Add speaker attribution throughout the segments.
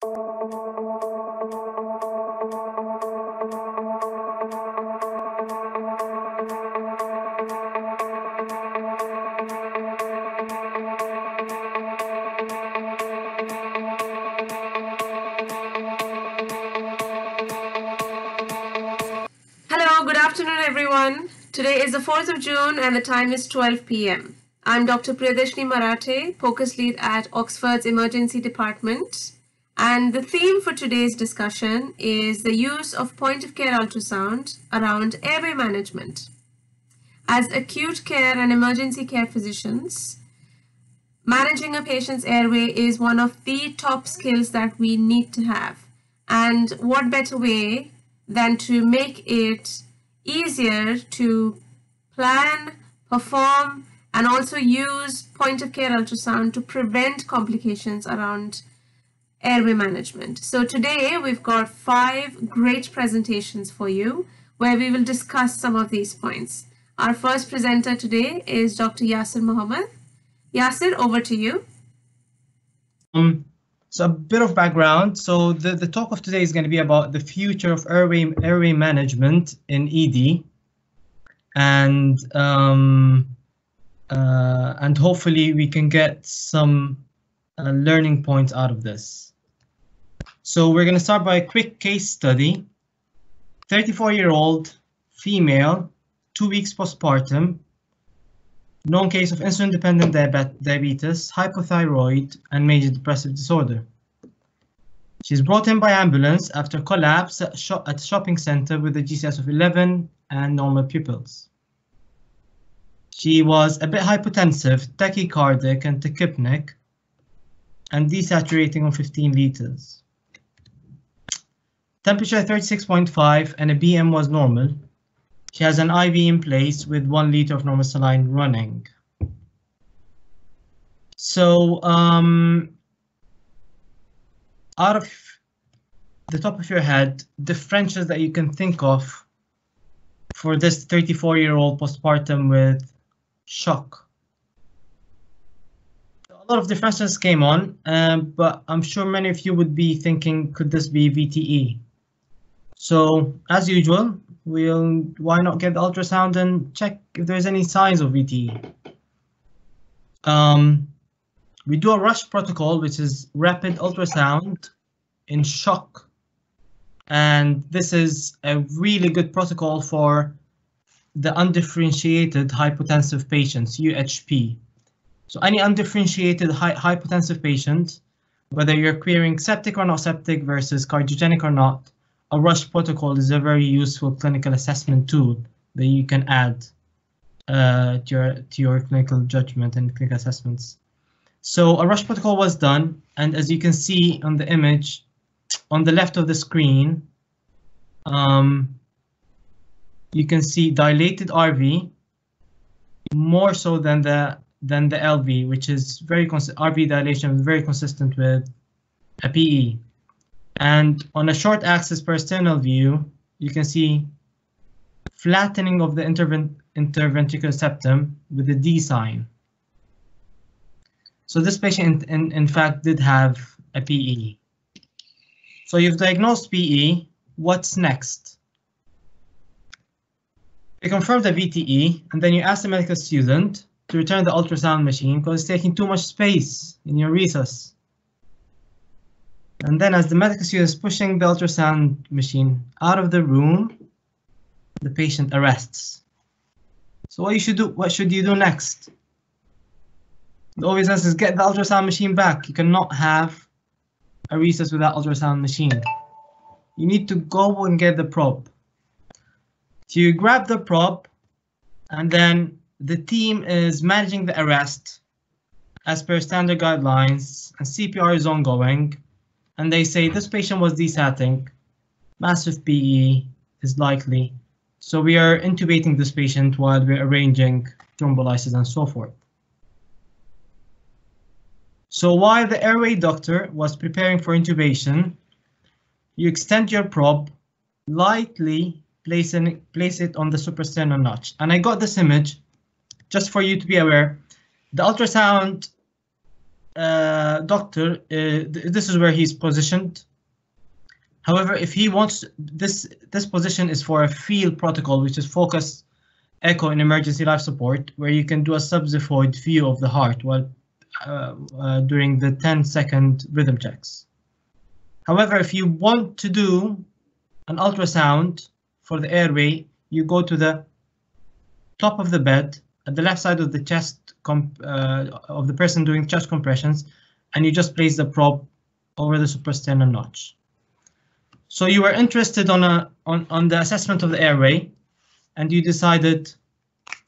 Speaker 1: Hello, good afternoon, everyone. Today is the 4th of June and the time is 12 p.m. I'm Dr. Priyadarshini Marathe, POCUS lead at Oxford's Emergency Department. And the theme for today's discussion is the use of point of care ultrasound around airway management. As acute care and emergency care physicians, managing a patient's airway is one of the top skills that we need to have. And what better way than to make it easier to plan, perform, and also use point of care ultrasound to prevent complications around airway management. So today we've got five great presentations for you where we will discuss some of these points. Our first presenter today is Dr. Yasir Mohamed. Yasir, over to you.
Speaker 2: Um, so a bit of background. So the, the talk of today is going to be about the future of airway airway management in ED, and um, uh, and hopefully we can get some uh, learning points out of this. So we're going to start by a quick case study. 34-year-old female, two weeks postpartum, known case of insulin-dependent diabetes, hypothyroid, and major depressive disorder. She's brought in by ambulance after collapse at, at shopping center with a GCS of 11 and normal pupils. She was a bit hypotensive, tachycardic, and tachypneic, and desaturating on 15 liters. Temperature 36.5 and a BM was normal. She has an IV in place with one liter of normal saline running. So, um, out of the top of your head, differentials that you can think of for this 34 year old postpartum with shock. A lot of differentials came on, um, but I'm sure many of you would be thinking, could this be VTE? So, as usual, we'll why not get the ultrasound and check if there's any signs of VTE. Um, we do a rush protocol, which is rapid ultrasound in shock. And this is a really good protocol for the undifferentiated hypotensive patients, UHP. So any undifferentiated hy hypotensive patient, whether you're querying septic or not septic versus cardiogenic or not, a rush protocol is a very useful clinical assessment tool that you can add uh, to your to your clinical judgment and clinical assessments. So a rush protocol was done, and as you can see on the image, on the left of the screen, um, you can see dilated RV more so than the than the LV, which is very RV dilation is very consistent with a PE. And on a short axis parasternal view, you can see flattening of the interven interventricular septum with the D sign. So this patient, in, in, fact, did have a PE. So you've diagnosed PE, what's next? You confirm the VTE, and then you ask the medical student to return the ultrasound machine because it's taking too much space in your resus. And then as the medical student is pushing the ultrasound machine out of the room, the patient arrests. So what you should do, what should you do next? The obvious answer is get the ultrasound machine back. You cannot have a resus without ultrasound machine. You need to go and get the probe. So you grab the probe and then the team is managing the arrest as per standard guidelines and CPR is ongoing and they say this patient was desatting, massive PE is likely. So we are intubating this patient while we're arranging thrombolysis and so forth. So while the airway doctor was preparing for intubation, you extend your probe, lightly place, in, place it on the suprasternal notch. And I got this image just for you to be aware. The ultrasound uh, doctor, uh, th this is where he's positioned However, if he wants this, this position is for a FEEL protocol, which is focused echo in emergency life support, where you can do a subxiphoid view of the heart while uh, uh, during the 10 second rhythm checks. However, if you want to do an ultrasound for the airway, you go to the top of the bed at the left side of the chest uh, of the person doing chest compressions, and you just place the probe over the suprasternal notch. So you were interested on a on, on the assessment of the airway, and you decided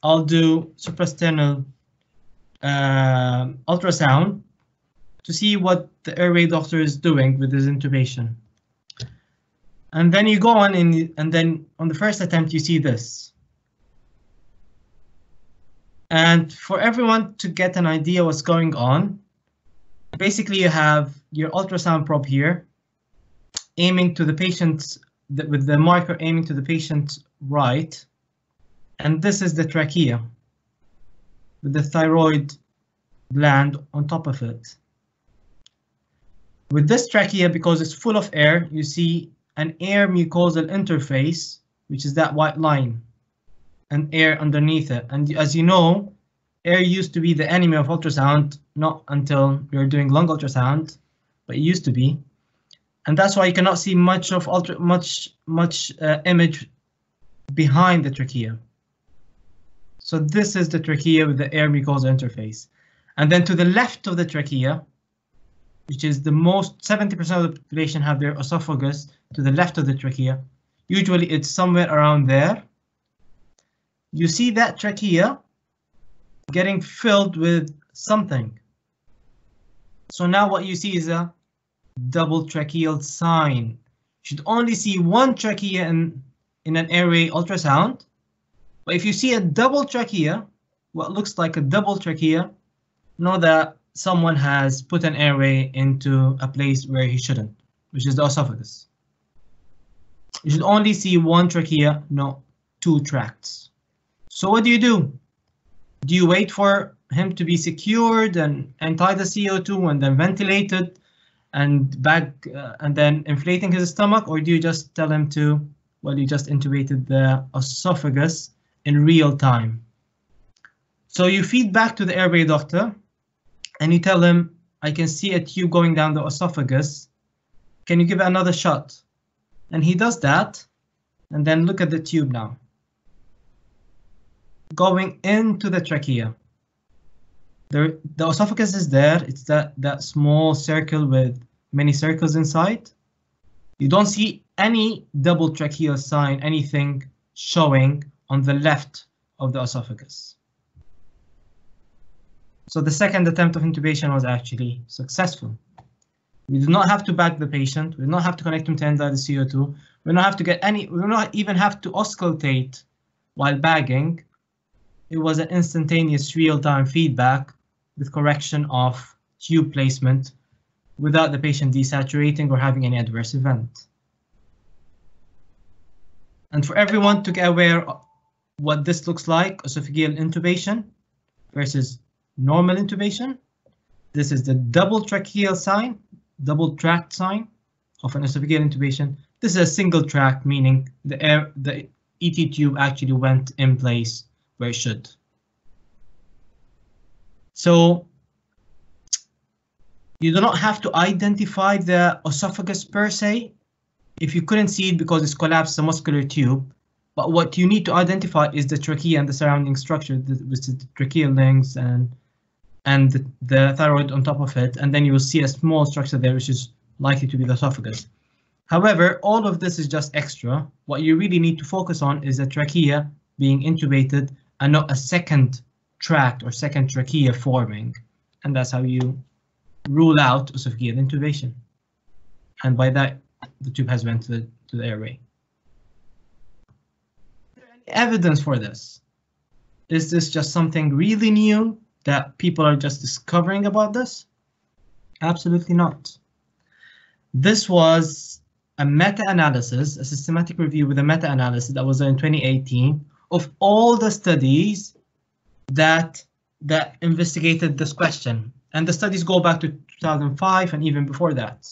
Speaker 2: I'll do suprasternal uh, ultrasound to see what the airway doctor is doing with his intubation. And then you go on in, and then on the first attempt you see this. And for everyone to get an idea what's going on, basically you have your ultrasound probe here, aiming to the patient with the marker aiming to the patient right. And this is the trachea with the thyroid gland on top of it. With this trachea, because it's full of air, you see an air mucosal interface, which is that white line, and air underneath it. And as you know, air used to be the enemy of ultrasound, not until you're doing lung ultrasound, but it used to be. And that's why you cannot see much of ultra much much uh, image behind the trachea. So this is the trachea with the air mucosa interface. And then to the left of the trachea, which is the most 70% of the population have their esophagus to the left of the trachea. Usually it's somewhere around there. You see that trachea getting filled with something. So now what you see is a double tracheal sign. You should only see one trachea in, in an airway ultrasound but if you see a double trachea, what looks like a double trachea, know that someone has put an airway into a place where he shouldn't, which is the esophagus. You should only see one trachea, not two tracts. So what do you do? Do you wait for him to be secured and, and tie the CO2 and then ventilated and back uh, and then inflating his stomach, or do you just tell him to, well, you just intubated the esophagus in real time. So you feed back to the airway doctor and you tell him, I can see a tube going down the esophagus. Can you give it another shot? And he does that. And then look at the tube now. Going into the trachea. The, the esophagus is there. It's that, that small circle with many circles inside. You don't see any double tracheal sign, anything showing on the left of the esophagus. So the second attempt of intubation was actually successful. We do not have to bag the patient. We do not have to connect him to the CO2. We don't have to get any, we do not even have to auscultate while bagging. It was an instantaneous real-time feedback with correction of tube placement without the patient desaturating or having any adverse event. And for everyone to get aware of what this looks like, esophageal intubation versus normal intubation. This is the double tracheal sign, double tract sign of an esophageal intubation. This is a single tract, meaning the air, the ET tube actually went in place where. So you do not have to identify the esophagus per se. If you couldn't see it because it's collapsed the muscular tube, but what you need to identify is the trachea and the surrounding structure, with the tracheal links and and the, the thyroid on top of it, and then you will see a small structure there, which is likely to be the esophagus. However, all of this is just extra. What you really need to focus on is the trachea being intubated and not a second tract or second trachea forming. And that's how you rule out esophageal intubation. And by that, the tube has went to the, to the airway evidence for this? Is this just something really new that people are just discovering about this? Absolutely not. This was a meta-analysis, a systematic review with a meta-analysis that was in 2018 of all the studies that that investigated this question. And the studies go back to 2005 and even before that.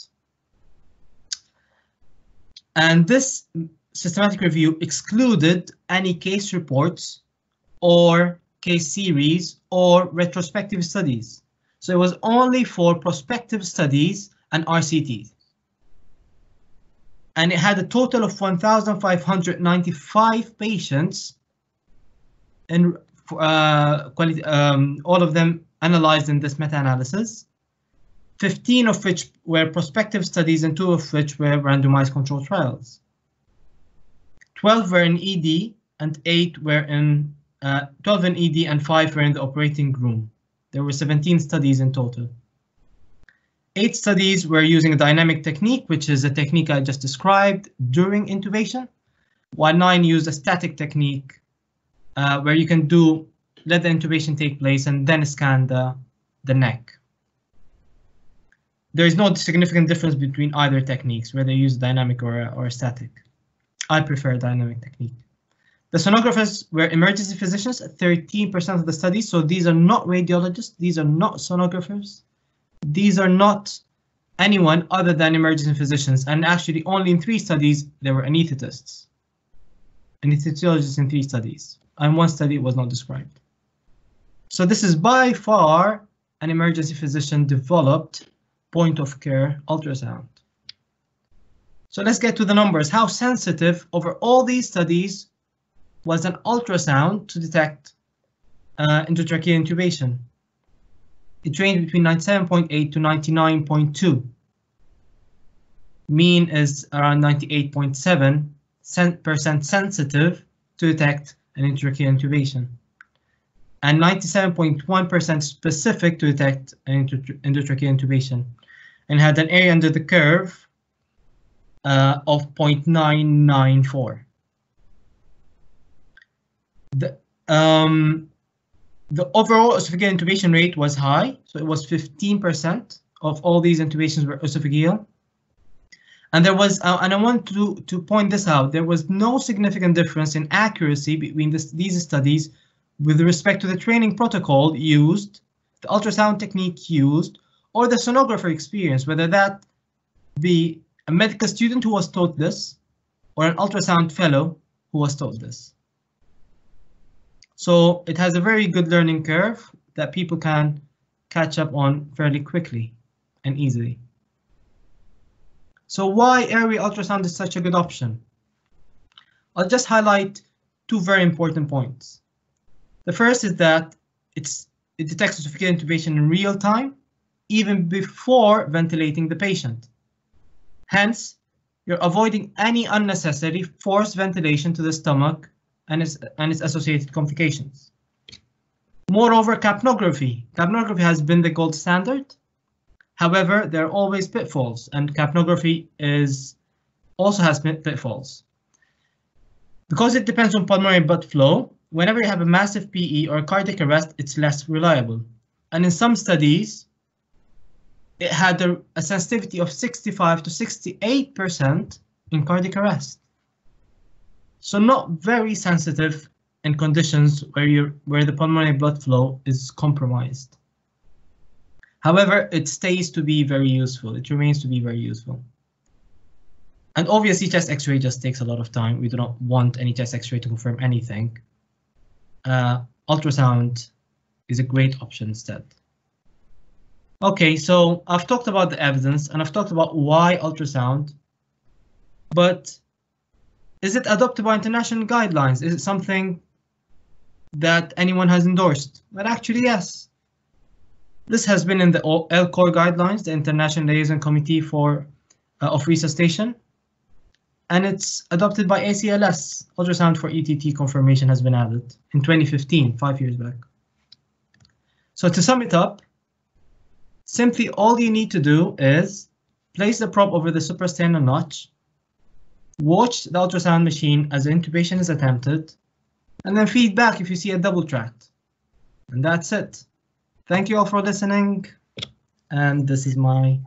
Speaker 2: And this systematic review excluded any case reports or case series or retrospective studies. So it was only for prospective studies and RCTs. And it had a total of 1,595 patients and uh, quality, um, all of them analyzed in this meta-analysis, 15 of which were prospective studies and two of which were randomized controlled trials. 12 were in ED and 8 were in uh, 12 in ED and 5 were in the operating room. There were 17 studies in total. Eight studies were using a dynamic technique, which is a technique I just described during intubation, while nine used a static technique uh, where you can do let the intubation take place and then scan the, the neck. There is no significant difference between either techniques, whether you use dynamic or, or static. I prefer dynamic technique. The sonographers were emergency physicians 13% of the study, so these are not radiologists, these are not sonographers. These are not anyone other than emergency physicians, and actually only in three studies there were anesthetists. Anesthesiologists in three studies, and one study was not described. So this is by far an emergency physician developed point of care ultrasound. So let's get to the numbers. How sensitive over all these studies was an ultrasound to detect uh, intubation. It ranged between 97.8 to 99.2. Mean is around 98.7 percent sensitive to detect an endotracheal intubation. And 97.1% specific to detect an endotracheal intubation. And had an area under the curve uh, of 0.994 the um, the overall esophageal intubation rate was high, so it was 15% of all these intubations were esophageal. And there was, uh, and I want to, to point this out, there was no significant difference in accuracy between this, these studies with respect to the training protocol used, the ultrasound technique used, or the sonographer experience, whether that be a medical student who was taught this, or an ultrasound fellow who was taught this. So it has a very good learning curve that people can catch up on fairly quickly and easily. So why airway ultrasound is such a good option? I'll just highlight two very important points. The first is that it detects esophageal intubation in real time, even before ventilating the patient. Hence, you're avoiding any unnecessary forced ventilation to the stomach and its, and its associated complications. Moreover, capnography. Capnography has been the gold standard. However, there are always pitfalls, and capnography is also has pitfalls. Because it depends on pulmonary blood flow, whenever you have a massive PE or cardiac arrest, it's less reliable. And in some studies, it had a, a sensitivity of 65 to 68% in cardiac arrest. So not very sensitive in conditions where you where the pulmonary blood flow is compromised. However, it stays to be very useful. It remains to be very useful. And obviously chest x-ray just takes a lot of time. We do not want any chest x-ray to confirm anything. Uh, ultrasound is a great option instead. Okay, so I've talked about the evidence and I've talked about why ultrasound, but is it adopted by international guidelines? Is it something that anyone has endorsed? Well, actually, yes. This has been in the ILCOR guidelines, the International Liaison Committee for uh, of Resuscitation, and it's adopted by ACLS. Ultrasound for ETT confirmation has been added in 2015, five years back. So to sum it up, simply all you need to do is place the probe over the suprasternal notch, Watch the ultrasound machine as intubation is attempted, and then feedback if you see a double tract. And that's it. Thank you all for listening. And this is my,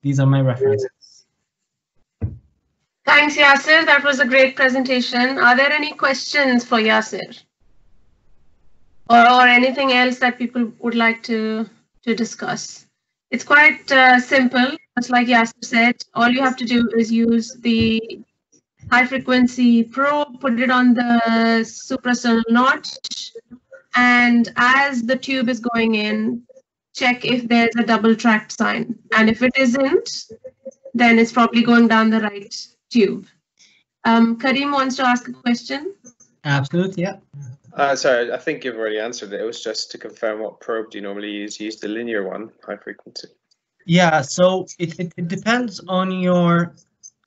Speaker 2: these are my references.
Speaker 1: Thanks, Yasir. That was a great presentation. Are there any questions for Yasir? Or, or anything else that people would like to, to discuss? It's quite uh, simple. just like Yasir said, all you have to do is use the high frequency probe, put it on the suprasternal notch, and as the tube is going in, check if there's a double tracked sign. And if it isn't, then it's probably going down the right tube. Um, Karim wants to ask a question.
Speaker 2: Absolutely, yeah.
Speaker 3: Uh, sorry, I think you've already answered it. It was just to confirm what probe do you normally use? Use the linear one, high frequency.
Speaker 2: Yeah, so it, it, it depends on your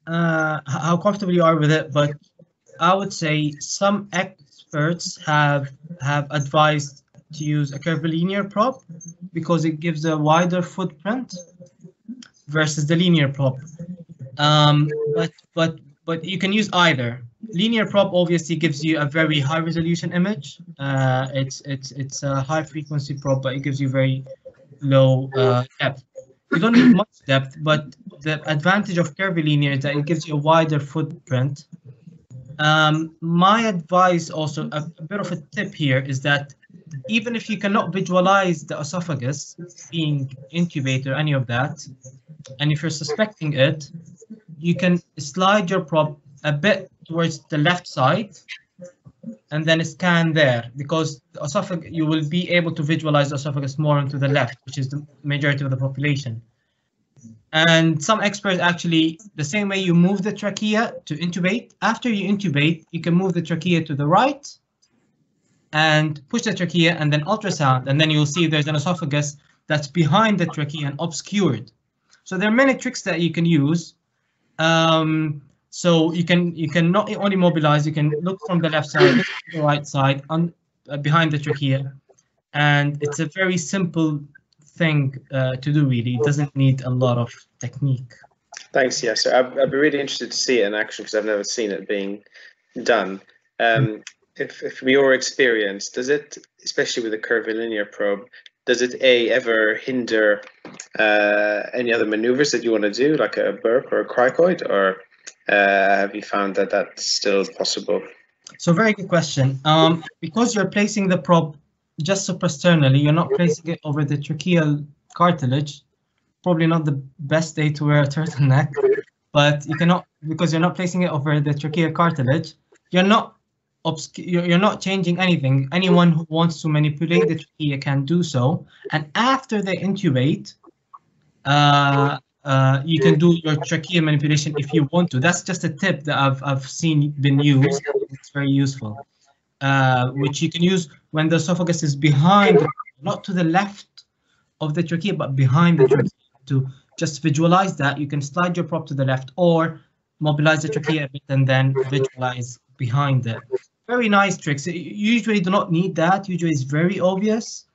Speaker 2: uh, how comfortable you are with it, but I would say some experts have have advised to use a curvilinear probe because it gives a wider footprint versus the linear probe. Um, but but but you can use either. Linear probe obviously gives you a very high resolution image. Uh, it's it's it's a high frequency probe, but it gives you very low uh, depth. You don't need much depth, but the advantage of curvilinear is that it gives you a wider footprint. Um, my advice also, a, a bit of a tip here is that even if you cannot visualize the esophagus being intubated or any of that, and if you're suspecting it, you can slide your probe a bit towards the left side and then scan there because the esophagus you will be able to visualize the esophagus more into the left, which is the majority of the population. And some experts actually, the same way you move the trachea to intubate, after you intubate, you can move the trachea to the right and push the trachea and then ultrasound, and then you'll see there's an esophagus that's behind the trachea and obscured. So there are many tricks that you can use. Um, so you can you can not only mobilize, you can look from the left side, the right side, on uh, behind the trachea, and it's a very simple thing uh, to do. Really, it doesn't need a lot of technique.
Speaker 3: Thanks. Yeah, so I'd, I'd be really interested to see it in action because I've never seen it being done. Um, if, if from your experience, does it, especially with a curvilinear probe, does it a ever hinder uh, any other maneuvers that you want to do, like a burp or a cricoid, or uh, have you found that that's still possible?
Speaker 2: So very good question. Um, because you're placing the probe just suprasternally, you're not placing it over the tracheal cartilage. Probably not the best day to wear a turtleneck, but you cannot because you're not placing it over the tracheal cartilage. You're not you're, you're not changing anything. Anyone who wants to manipulate the trachea can do so. And after they intubate, uh, uh, you can do your trachea manipulation if you want to. That's just a tip that I've, I've seen been used. It's very useful, uh, which you can use when the esophagus is behind, not to the left of the trachea, but behind the trachea. To just visualize that, you can slide your prop to the left or mobilize the trachea a bit and then visualize behind it. Very nice tricks. You usually do not need that. Usually it's very obvious,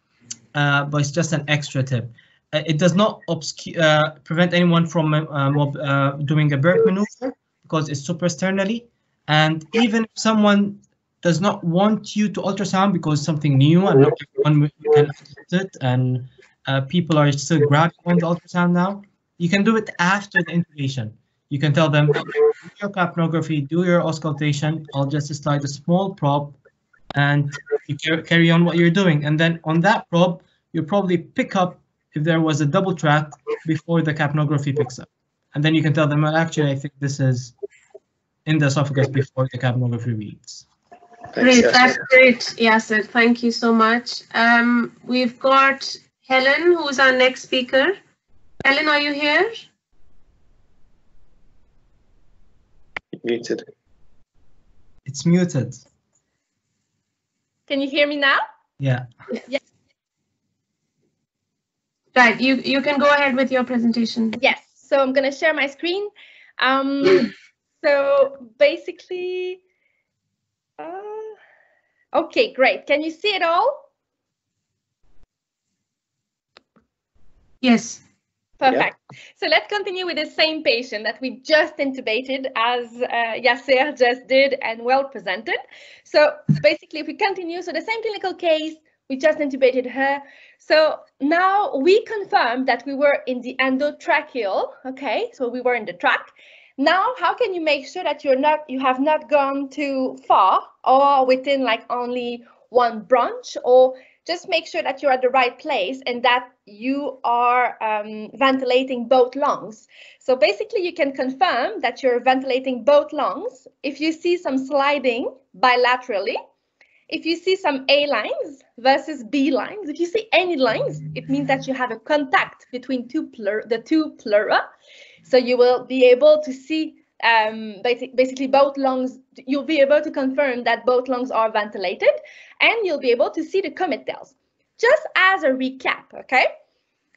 Speaker 2: uh, but it's just an extra tip. Uh, it does not uh, prevent anyone from uh, doing a burp maneuver because it's suprasternally. And even if someone does not want you to ultrasound because something new and not everyone can accept it and uh, people are still grabbing on the ultrasound now, you can do it after the intubation. You can tell them, do your capnography, do your auscultation. I'll just slide a small probe and you carry on what you're doing. And then on that probe, you probably pick up if there was a double track before the capnography picks up. And then you can tell them, well, actually, I think this is in the esophagus before the capnography reads.
Speaker 1: Great, that's great, Yasir. Thank you so much. Um, we've got Helene, who's our next speaker. Helene, are you here?
Speaker 3: muted.
Speaker 2: It's muted.
Speaker 4: Can you hear me now?
Speaker 2: Yeah.
Speaker 4: Yeah.
Speaker 1: Right, you, you can go ahead with your presentation.
Speaker 4: Yes, so I'm going to share my screen. Um, so basically, uh, okay, great. Can you see it all?
Speaker 1: Yes.
Speaker 4: Perfect. Yeah. So let's continue with the same patient that we just intubated as uh, Yasir just did and well presented. So basically, if we continue, so the same clinical case, we just intubated her. So now we confirmed that we were in the endotracheal, okay, so we were in the track. Now, how can you make sure that you're not, you have not gone too far or within like only one branch or just make sure that you're at the right place and that you are um, ventilating both lungs. So basically you can confirm that you're ventilating both lungs if you see some sliding bilaterally, if you see some A lines versus B lines, if you see any lines, it means that you have a contact between two the two pleura. So you will be able to see um, basic, basically both lungs, you'll be able to confirm that both lungs are ventilated and you'll be able to see the comet tails. Just as a recap, okay?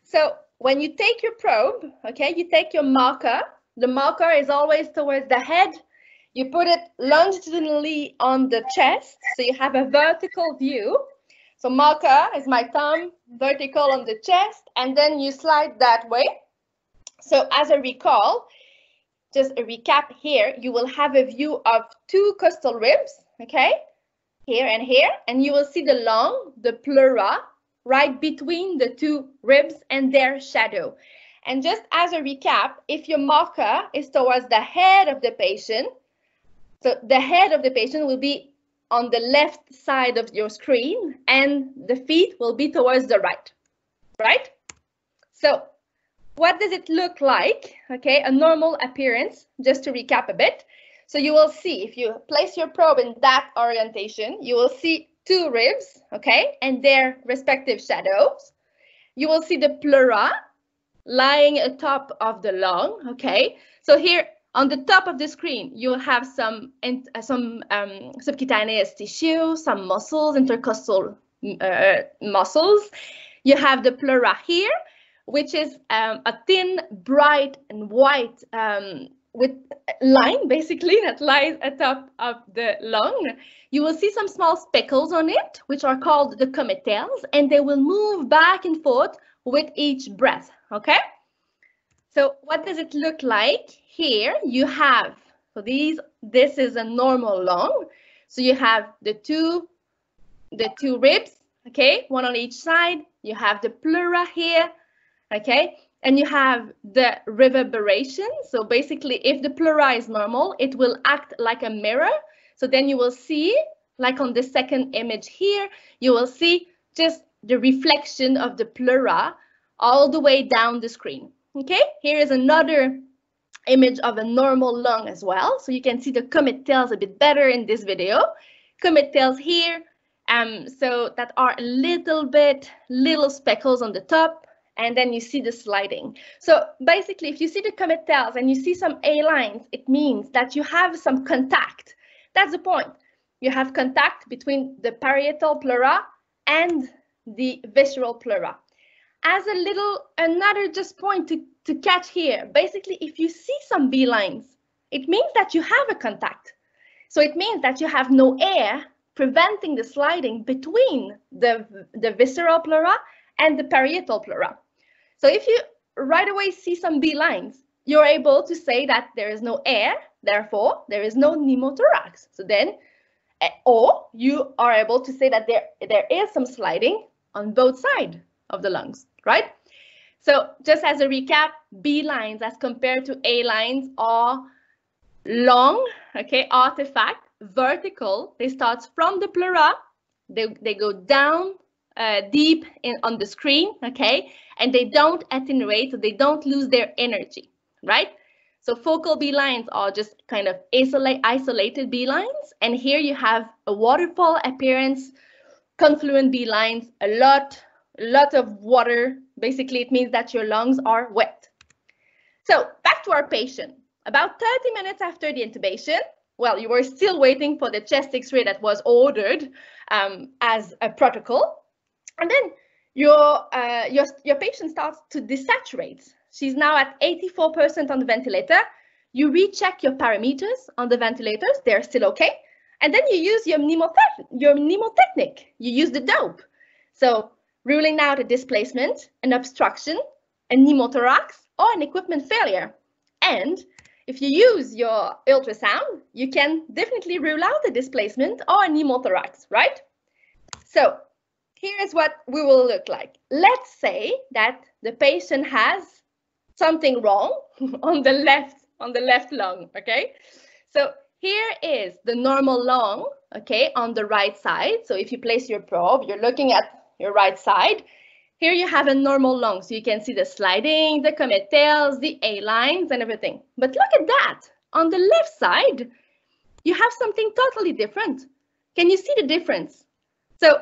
Speaker 4: So when you take your probe, okay, you take your marker. The marker is always towards the head. You put it longitudinally on the chest, so you have a vertical view. So marker is my thumb, vertical on the chest, and then you slide that way. So as a recall, just a recap here, you will have a view of two costal ribs, okay? Here and here, and you will see the lung, the pleura, right between the two ribs and their shadow. And just as a recap, if your marker is towards the head of the patient, so the head of the patient will be on the left side of your screen and the feet will be towards the right, right? So what does it look like? Okay, a normal appearance, just to recap a bit. So you will see, if you place your probe in that orientation, you will see two ribs, okay, and their respective shadows. You will see the pleura lying atop of the lung, okay. So here on the top of the screen, you'll have some, uh, some um, subcutaneous tissue, some muscles, intercostal uh, muscles. You have the pleura here, which is um, a thin, bright and white um, with line basically that lies atop of the lung. You will see some small speckles on it, which are called the comet tails, and they will move back and forth with each breath, okay? So what does it look like? Here you have, so these, this is a normal lung. So you have the two, the two ribs, okay, one on each side. You have the pleura here, okay? And you have the reverberation. So basically, if the pleura is normal, it will act like a mirror. So then you will see, like on the second image here, you will see just the reflection of the pleura all the way down the screen. Okay, here is another image of a normal lung as well. So you can see the comet tails a bit better in this video. Comet tails here, um, so that are a little bit, little speckles on the top, and then you see the sliding. So basically, if you see the comet tails and you see some A lines, it means that you have some contact. That's the point. You have contact between the parietal pleura and the visceral pleura. As a little, another just point to, to catch here, basically, if you see some B lines, it means that you have a contact. So it means that you have no air preventing the sliding between the, the visceral pleura and the parietal pleura. So if you right away see some B lines, you're able to say that there is no air, therefore there is no pneumothorax. So then, eh, or you are able to say that there, there is some sliding on both sides of the lungs, right? So just as a recap, B lines as compared to A lines are long, okay, artifact, vertical. They start from the pleura, they, they go down uh, deep in, on the screen, okay? And they don't attenuate, so they don't lose their energy, right? So focal B lines are just kind of isolate, isolated B lines. And here you have a waterfall appearance, confluent B lines, a lot, a lot of water. Basically, it means that your lungs are wet. So back to our patient. About 30 minutes after the intubation, well, you were still waiting for the chest x-ray that was ordered um, as a protocol. And then your, uh, your, your patient starts to desaturate. She's now at 84% on the ventilator. You recheck your parameters on the ventilators, they're still okay. And then you use your, mnemotech your mnemotechnic, you use the dope. So ruling out a displacement, an obstruction, a pneumothorax, or an equipment failure. And if you use your ultrasound, you can definitely rule out a displacement or a pneumothorax, right? So here's what we will look like. Let's say that the patient has something wrong on the left on the left lung, okay? So here is the normal lung, okay, on the right side. So if you place your probe, you're looking at your right side, here you have a normal lung. So you can see the sliding, the comet tails, the A lines and everything. But look at that. On the left side, you have something totally different. Can you see the difference? So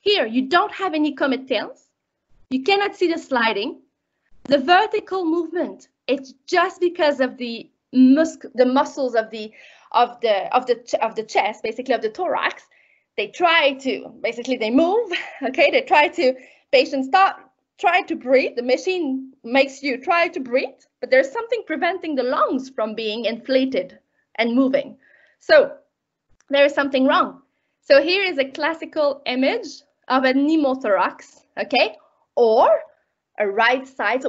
Speaker 4: here you don't have any comet tails. You cannot see the sliding. The vertical movement, it's just because of the mus the muscles of the of the of the of the chest, basically of the thorax. They try to basically they move. Okay, they try to patients start try to breathe. The machine makes you try to breathe, but there's something preventing the lungs from being inflated and moving. So there is something wrong. So here is a classical image of a pneumothorax, okay, or a right side,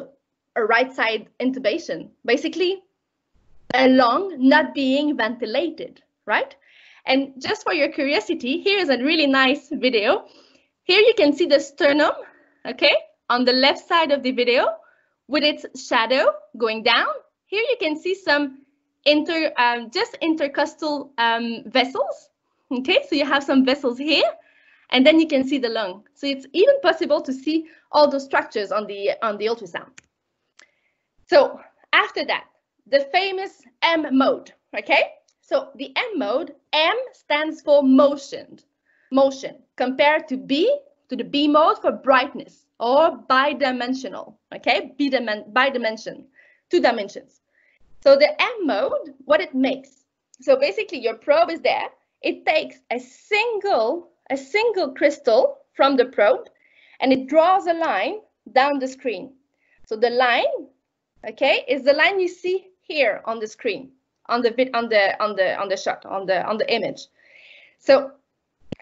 Speaker 4: a right side intubation. Basically, a lung not being ventilated, right? And just for your curiosity, here is a really nice video. Here you can see the sternum, okay, on the left side of the video with its shadow going down. Here you can see some inter, um, just intercostal um, vessels, okay? So you have some vessels here, and then you can see the lung. So it's even possible to see all the structures on the, on the ultrasound. So after that, the famous M mode, okay? So the M mode, M stands for motion, motion, compared to B, to the B mode for brightness or bidimensional, okay? B bidimension, two dimensions. So the M mode, what it makes, so basically your probe is there, it takes a single, a single crystal from the probe and it draws a line down the screen. So the line, okay, is the line you see here on the screen, on the bit on the on the on the shot, on the on the image. So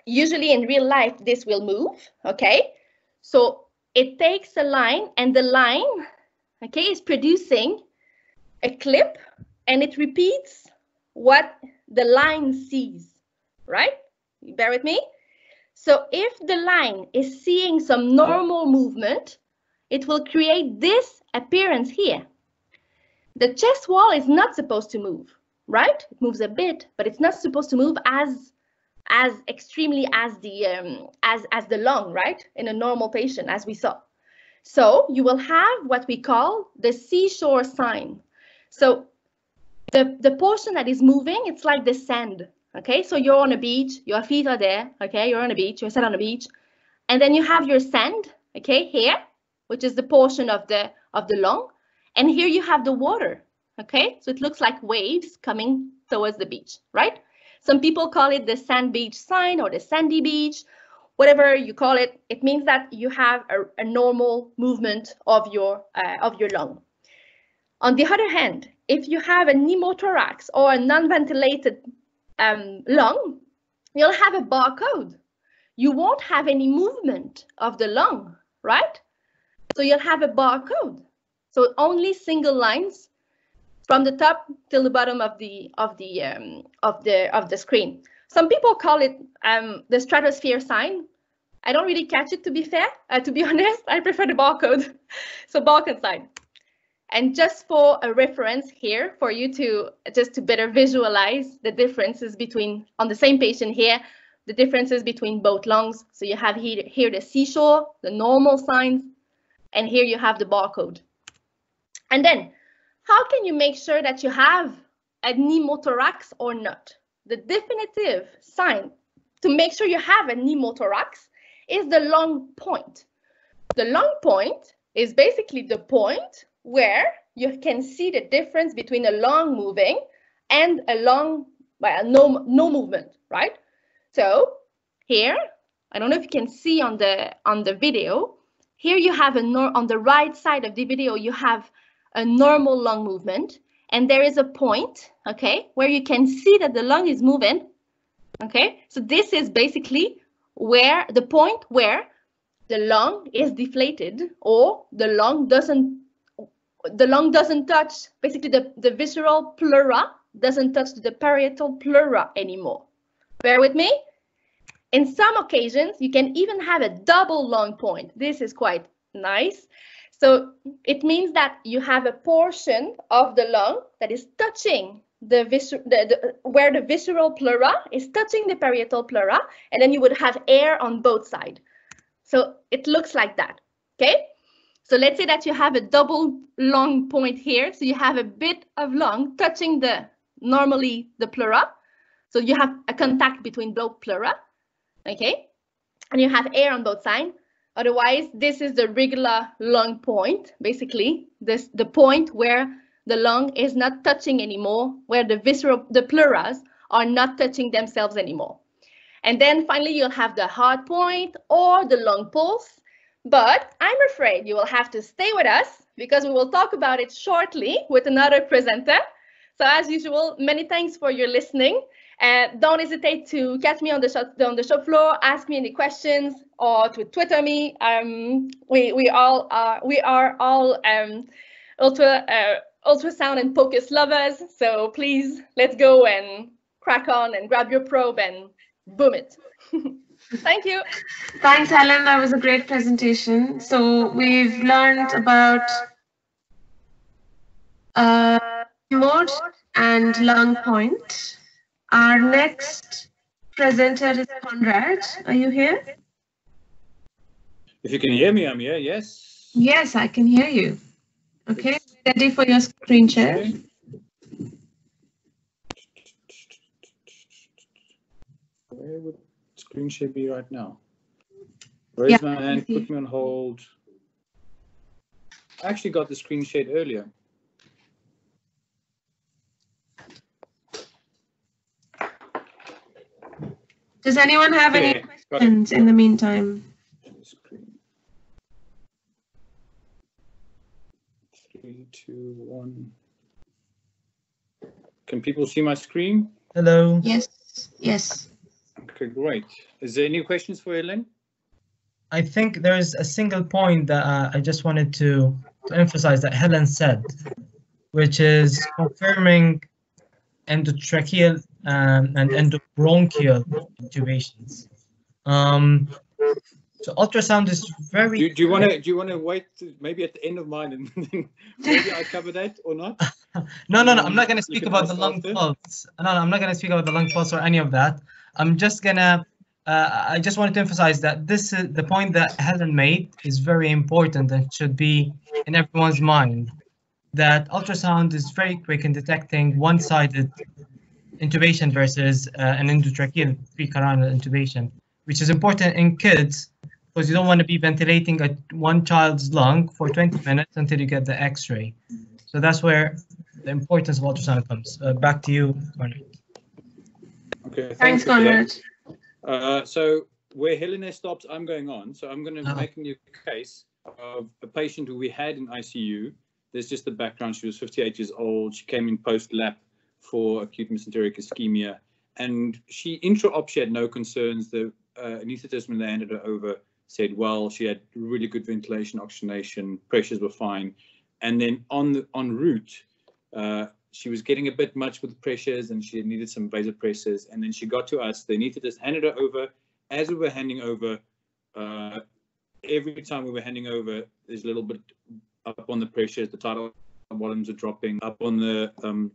Speaker 4: usually in real life this will move, okay? So it takes a line and the line, okay, is producing a clip and it repeats what the line sees, right? Bear with me? So if the line is seeing some normal movement, it will create this appearance here. The chest wall is not supposed to move, right? It moves a bit, but it's not supposed to move as as extremely as the um, as as the lung, right? In a normal patient, as we saw. So you will have what we call the seashore sign. So the the portion that is moving, it's like the sand. Okay, so you're on a beach, your feet are there. Okay, you're on a beach, you're sat on a beach, and then you have your sand. Okay, here, which is the portion of the of the lung, and here you have the water. Okay, so it looks like waves coming towards the beach, right? Some people call it the sand beach sign or the sandy beach, whatever you call it. It means that you have a, a normal movement of your uh, of your lung. On the other hand, if you have a pneumothorax or a non-ventilated um, lung, you'll have a barcode. You won't have any movement of the lung, right? So you'll have a barcode. So only single lines from the top till the bottom of the of the um, of the of the screen. Some people call it um, the stratosphere sign. I don't really catch it to be fair. Uh, to be honest, I prefer the barcode. so barcode sign. And just for a reference here, for you to just to better visualize the differences between on the same patient here, the differences between both lungs. So you have here, here the seashore, the normal signs, and here you have the barcode. And then how can you make sure that you have a pneumothorax or not? The definitive sign to make sure you have a pneumothorax is the lung point. The lung point is basically the point where you can see the difference between a lung moving and a lung, well, no, no movement, right? So here, I don't know if you can see on the on the video, here you have a on the right side of the video, you have a normal lung movement. And there is a point, okay, where you can see that the lung is moving. Okay, so this is basically where the point where the lung is deflated or the lung doesn't the lung doesn't touch basically the, the visceral pleura doesn't touch the parietal pleura anymore. Bear with me. In some occasions, you can even have a double lung point. This is quite nice. So it means that you have a portion of the lung that is touching the, the, the, where the visceral pleura is touching the parietal pleura, and then you would have air on both sides. So it looks like that, okay? So let's say that you have a double long point here. So you have a bit of lung touching the normally the pleura. So you have a contact between both pleura, okay? And you have air on both sides. Otherwise, this is the regular lung point, basically, this the point where the lung is not touching anymore, where the visceral, the pleuras are not touching themselves anymore. And then finally, you'll have the heart point or the lung pulse. But I'm afraid you will have to stay with us because we will talk about it shortly with another presenter. So as usual, many thanks for your listening. Uh, don't hesitate to catch me on the shop on the shop floor, ask me any questions, or to Twitter me. Um, we we all are we are all um, ultra uh, ultrasound and POCUS lovers. So please let's go and crack on and grab your probe and boom it. Thank you.
Speaker 1: Thanks, Helen. That was a great presentation. So we've learned about uh, mode and lung point. Our next presenter is Conrad. Are you here?
Speaker 5: If you can hear me, I'm here, yes.
Speaker 1: Yes, I can hear you. Okay, ready for your screen share?
Speaker 5: Okay. Where would screen share be right now? Raise
Speaker 1: Yeah,
Speaker 5: my hand, put me on hold. I actually got the screen shared earlier.
Speaker 1: Does anyone have any
Speaker 5: Okay, got it.
Speaker 1: questions in the meantime?
Speaker 5: Screen. Three, two, one. Can people see my screen?
Speaker 2: Hello.
Speaker 1: Yes, yes.
Speaker 5: Okay, great. Is there any questions for Helen?
Speaker 2: I think there's a single point that uh, I just wanted to, to emphasize that Helen said, which is confirming endotracheal um, and endobronchial intubations. Um, so ultrasound is very.
Speaker 5: Do, do you want to do you want to wait maybe at the end of mine and maybe I cover that or not?
Speaker 2: No, no, no. I'm not going to speak about the lung pulse. No, no, I'm not going to speak about the lung pulse or any of that. I'm just gonna. Uh, I just wanted to emphasize that this is the point that Helen made is very important and should be in everyone's mind. That ultrasound is very quick in detecting one-sided intubation versus uh, an endotracheal precarinal intubation, which is important in kids because you don't want to be ventilating a one child's lung for 20 minutes until you get the X-ray. So that's where the importance of ultrasound comes. Uh, back to you, Conrad.
Speaker 5: Okay.
Speaker 1: Thanks,
Speaker 5: you.
Speaker 1: Conrad.
Speaker 5: Uh, so where Helena stops, I'm going on. So I'm going to
Speaker 2: Ah.
Speaker 5: make a new case of a patient who we had in ICU. There's just the background. She was 58 years old. She came in post-lap for acute mesenteric ischemia. And she intra-op, she had no concerns. The uh, anesthetist, when they handed her over, said, well, she had really good ventilation, oxygenation, pressures were fine. And then on the en route, uh, she was getting a bit much with the pressures and she needed some vasopressors. And then she got to us. They needed anesthetist handed her over. As we were handing over, uh, every time we were handing over, there's a little bit up on the pressures. The tidal volumes are dropping. Up on the um,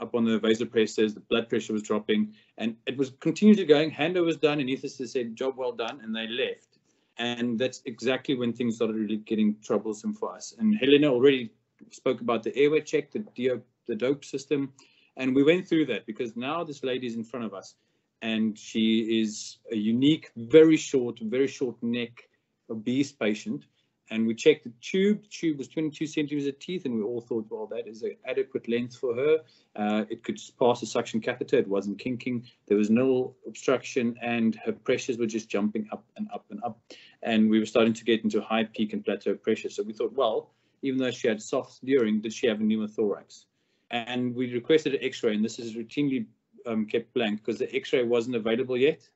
Speaker 5: up on the vasopressors, the blood pressure was dropping, and it was continuously going. Handover was done. Anesthetist said, "Job well done," and they left. And that's exactly when things started really getting troublesome for us. And Helena already spoke about the airway check, the DO, the dope system, and we went through that because now this lady is in front of us, and she is a unique, very short, very short neck obese patient. And we checked the tube. The tube was 22 centimeters of teeth, and we all thought, well, that is an adequate length for her. Uh, it could pass a suction catheter. It wasn't kinking. There was no obstruction, and her pressures were just jumping up and up and up. And we were starting to get into high peak and plateau pressure. So we thought, well, even though she had soft during, did she have a pneumothorax? And we requested an X-ray, and this is routinely um, kept blank because the X-ray wasn't available yet.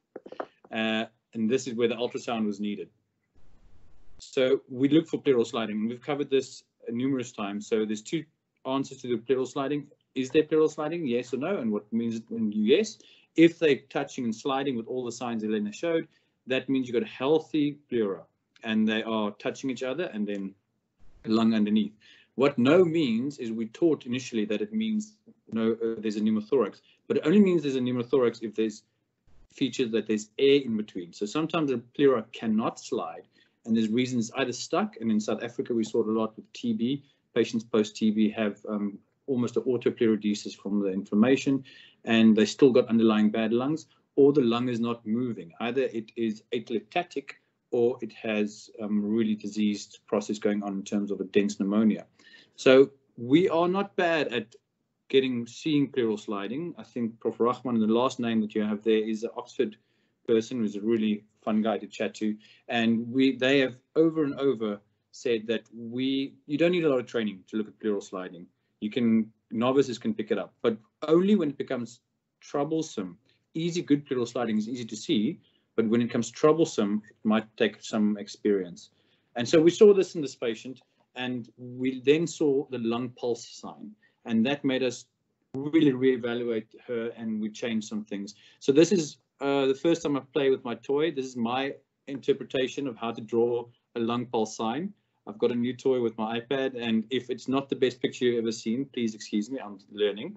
Speaker 5: Uh, and this is where the ultrasound was needed. So we look for pleural sliding. and We've covered this numerous times. So there's two answers to the pleural sliding. Is there pleural sliding? Yes or no? And what means when you yes? If they're touching and sliding with all the signs Elena showed, that means you've got a healthy pleura and they are touching each other and then lung underneath. What no means is we taught initially that it means no, uh, there's a pneumothorax, but it only means there's a pneumothorax if there's features that there's air in between. So sometimes the pleura cannot slide And there's reasons either stuck, and in South Africa we saw it a lot with TB. Patients post TB have um, almost an autopleurodesis from the inflammation, and they still got underlying bad lungs, or the lung is not moving. Either it is atelectatic or it has um, really diseased process going on in terms of a dense pneumonia. So we are not bad at getting seeing pleural sliding. I think Prof. Rahman, the last name that you have there is an Oxford person who's a really fun guy to chat to. And we they have over and over said that we you don't need a lot of training to look at pleural sliding. You can novices can pick it up, but only when it becomes troublesome. Easy, good pleural sliding is easy to see, but when it comes troublesome, it might take some experience. And so we saw this in this patient, and we then saw the lung pulse sign, and that made us really reevaluate her, and we changed some things. So this is uh, the first time I play with my toy. This is my interpretation of how to draw a lung pulse sign. I've got a new toy with my iPad, and if it's not the best picture you've ever seen, please excuse me, I'm learning.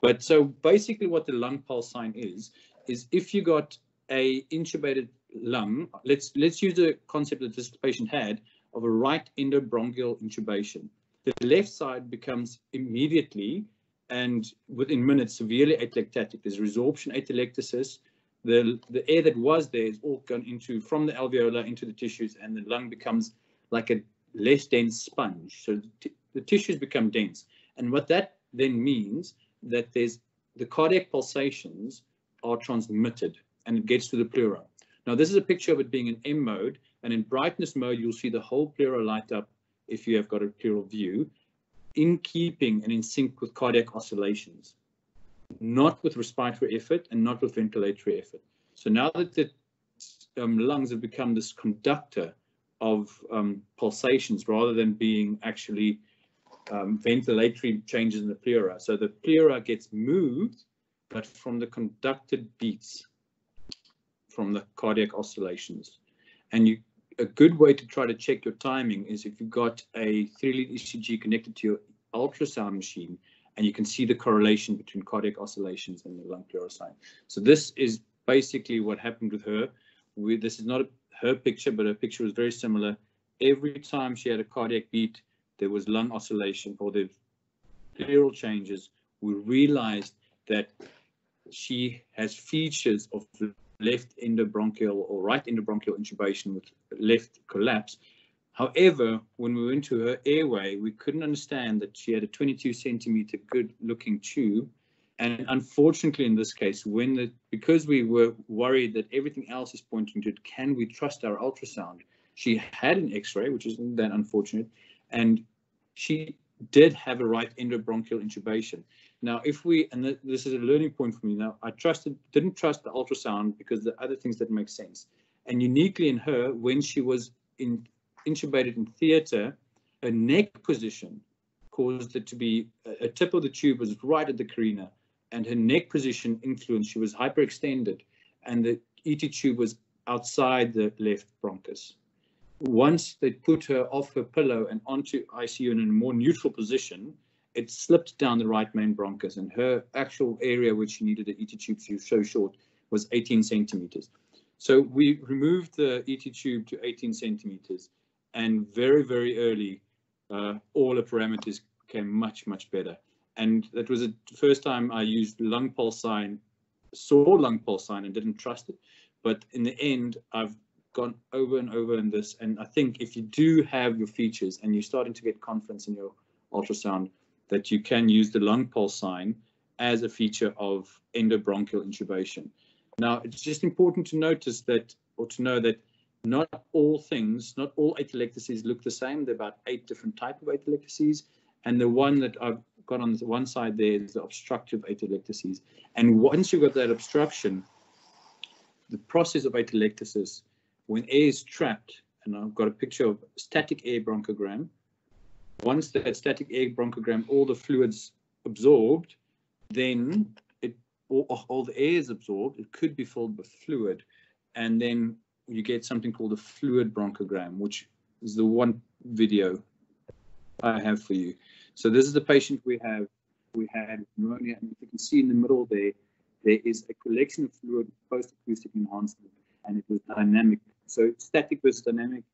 Speaker 5: But so basically what the lung pulse sign is, is if you got a intubated lung, let's let's use the concept that this patient had of a right endobronchial intubation. The left side becomes immediately and within minutes severely atelectatic. There's resorption atelectasis. The, the air that was there is all gone into from the alveolar into the tissues and the lung becomes like a less dense sponge. So the, the tissues become dense. And what that then means that there's the cardiac pulsations are transmitted and it gets to the pleura. Now, this is a picture of it being in M mode, and in brightness mode, you'll see the whole pleura light up if you have got a pleural view, in keeping and in sync with cardiac oscillations, not with respiratory effort and not with ventilatory effort. So now that the um, lungs have become this conductor of um, pulsations rather than being actually um, ventilatory changes in the pleura. So the pleura gets moved, but from the conducted beats from the cardiac oscillations. And you, a good way to try to check your timing is if you've got a three-lead ECG connected to your ultrasound machine, and you can see the correlation between cardiac oscillations and the lung sign. So this is basically what happened with her. We, this is not a, her picture, but her picture was very similar. Every time she had a cardiac beat, there was lung oscillation or the pleural changes. We realized that she has features of left endobronchial or right endobronchial intubation with left collapse. However, when we went to her airway, we couldn't understand that she had a 22 centimeter good looking tube. And unfortunately, in this case, when the because we were worried that everything else is pointing to it, can we trust our ultrasound? She had an X-ray, which isn't that unfortunate, and she did have a right endobronchial intubation. Now, if we, and th this is a learning point for me now, I trusted, didn't trust the ultrasound because the other things didn't make sense. And uniquely in her, when she was in, intubated in theater, her neck position caused it to be, a, a tip of the tube was right at the carina and her neck position influenced, she was hyperextended and the ET tube was outside the left bronchus. Once they put her off her pillow and onto ICU in a more neutral position, it slipped down the right main bronchus and her actual area which she needed the ET tube to so short was 18 centimeters. So we removed the ET tube to 18 centimeters and very, very early, uh, all the parameters became much, much better. And that was the first time I used lung pulse sign, saw lung pulse sign and didn't trust it. But in the end, I've gone over and over in this. And I think if you do have your features and you're starting to get confidence in your ultrasound, that you can use the lung pulse sign as a feature of endobronchial intubation. Now, it's just important to notice that, or to know that not all things, not all atelectases look the same. There are about eight different types of atelectases. And the one that I've got on the one side there is the obstructive atelectases. And once you've got that obstruction, the process of atelectasis, when air is trapped, and I've got a picture of static air bronchogram, once that static air bronchogram, all the fluids absorbed, then it all, oh, all the air is absorbed. It could be filled with fluid, and then you get something called a fluid bronchogram, which is the one video I have for you. So this is the patient we have. We had pneumonia, and you can see in the middle there, there is a collection of fluid post-acoustic enhancement, and it was dynamic. So static versus dynamic,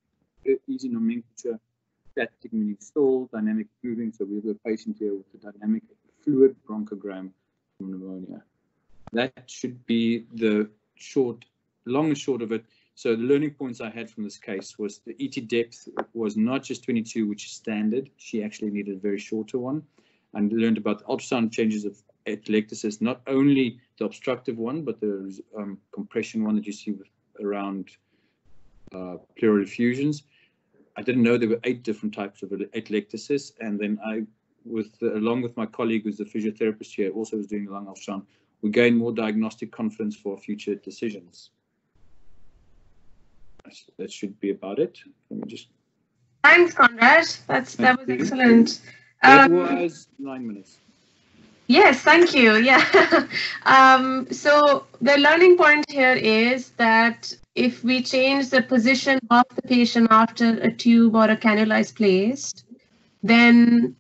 Speaker 5: easy nomenclature, static meaning stall, dynamic moving. So we have a patient here with a dynamic fluid bronchogram from pneumonia. That should be the short, long and short of it. So the learning points I had from this case was the ET depth was not just 22, which is standard. She actually needed a very shorter one. And learned about the ultrasound changes of atelectasis, not only the obstructive one, but the um, compression one that you see around uh, pleural effusions. I didn't know there were eight different types of atelectasis. And then I, with along with my colleague who's the physiotherapist here, also was doing the lung ultrasound, we gain more diagnostic confidence for future decisions. That should be about it. Let me just.
Speaker 1: Thanks, Conrad. That's that was excellent.
Speaker 5: That um, was nine minutes.
Speaker 1: Yes, thank you. Yeah. um, so the learning point here is that if we change the position of the patient after a tube or a cannula is placed, then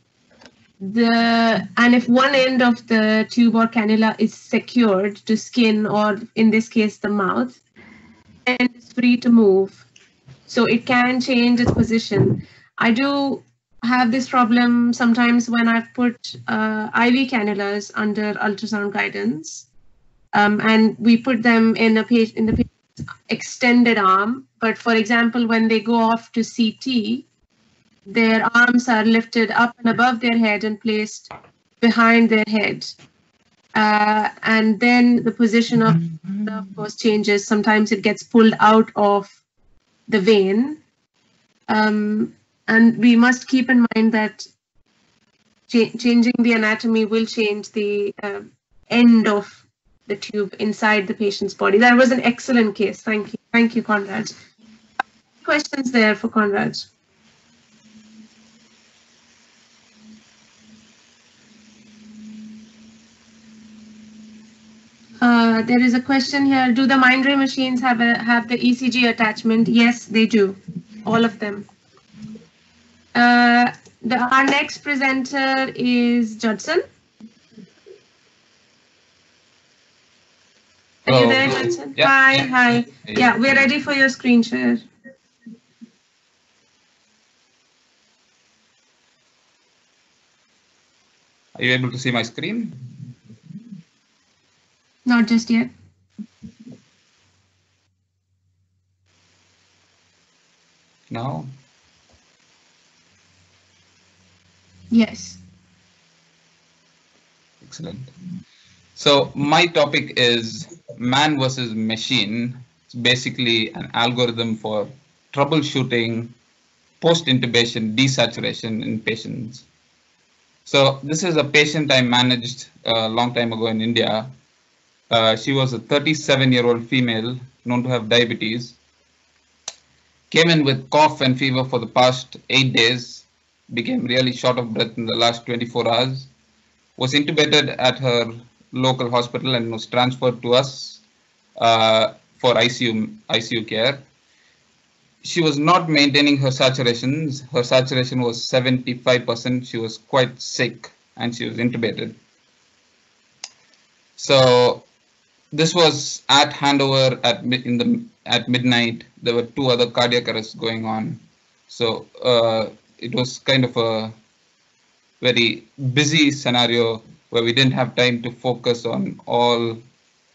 Speaker 1: the and if one end of the tube or cannula is secured to skin or in this case the mouth, and it's free to move. So it can change its position. I do have this problem sometimes when I've put uh, IV cannulas under ultrasound guidance, um, and we put them in a page in the extended arm. But for example, when they go off to CT, their arms are lifted up and above their head and placed behind their head. Uh, and then the position of the of course changes. Sometimes it gets pulled out of the vein. Um, and we must keep in mind that cha changing the anatomy will change the uh, end of the tube inside the patient's body. That was an excellent case. Thank you. Thank you, Conrad. Questions there for Conrad? Uh, there is a question here. Do the Mindray machines have a have the ECG attachment? Yes, they do. All of them. Uh, the, our next presenter is Judson. Are you there, Judson?
Speaker 6: Yeah,
Speaker 1: hi,
Speaker 6: yeah,
Speaker 1: hi.
Speaker 6: yeah.
Speaker 1: Yeah, we're ready for your screen share.
Speaker 6: Are you able to see my screen?
Speaker 1: Not just yet.
Speaker 6: No.
Speaker 1: Yes.
Speaker 6: Excellent. So my topic is man versus machine. It's basically an algorithm for troubleshooting post-intubation desaturation in patients. So this is a patient I managed a long time ago in India. Uh, she was a 37 year old female known to have diabetes. Came in with cough and fever for the past eight days, became really short of breath in the last 24 hours, was intubated at her local hospital and was transferred to us uh, for ICU, ICU care. She was not maintaining her saturations. Her saturation was 75%. She was quite sick and she was intubated. So this was at handover at in the at midnight. There were two other cardiac arrests going on. So uh, it was kind of a very busy scenario where we didn't have time to focus on all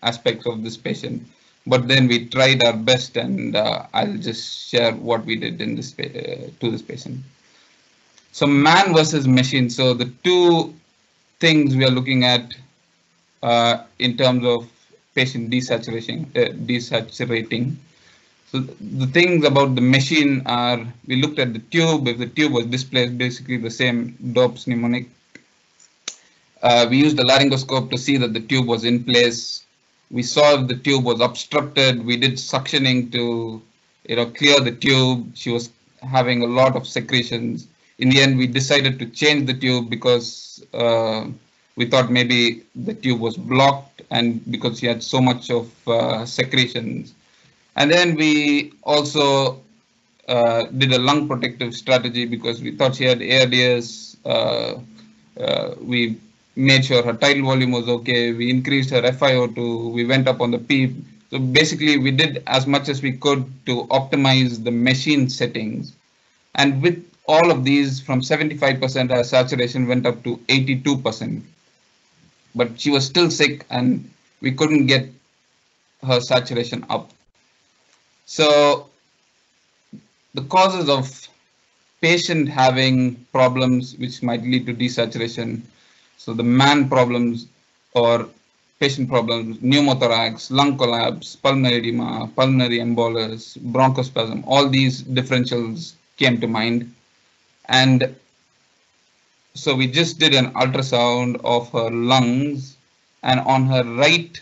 Speaker 6: aspects of this patient. But then we tried our best, and uh, I'll just share what we did in this uh, to this patient. So man versus machine. So the two things we are looking at uh, in terms of patient desaturation, uh, desaturating. So the things about the machine are we looked at the tube. If the tube was displaced, basically the same Dopp's mnemonic uh, we used the laryngoscope to see that the tube was in place. We saw if the tube was obstructed. We did suctioning to, you know, clear the tube. She was having a lot of secretions. In the end, we decided to change the tube because uh, we thought maybe the tube was blocked and because she had so much of uh, secretions. And then we also uh, did a lung protective strategy because we thought she had ARDS. Uh, uh, we made sure her tidal volume was okay. We increased her FiO2. We went up on the PEEP. So basically, we did as much as we could to optimize the machine settings. And with all of these, from 75% her saturation went up to 82%. But she was still sick and we couldn't get her saturation up. So the causes of patient having problems which might lead to desaturation. So the man problems or patient problems, pneumothorax, lung collapse, pulmonary edema, pulmonary embolus, bronchospasm, all these differentials came to mind. And so we just did an ultrasound of her lungs and on her right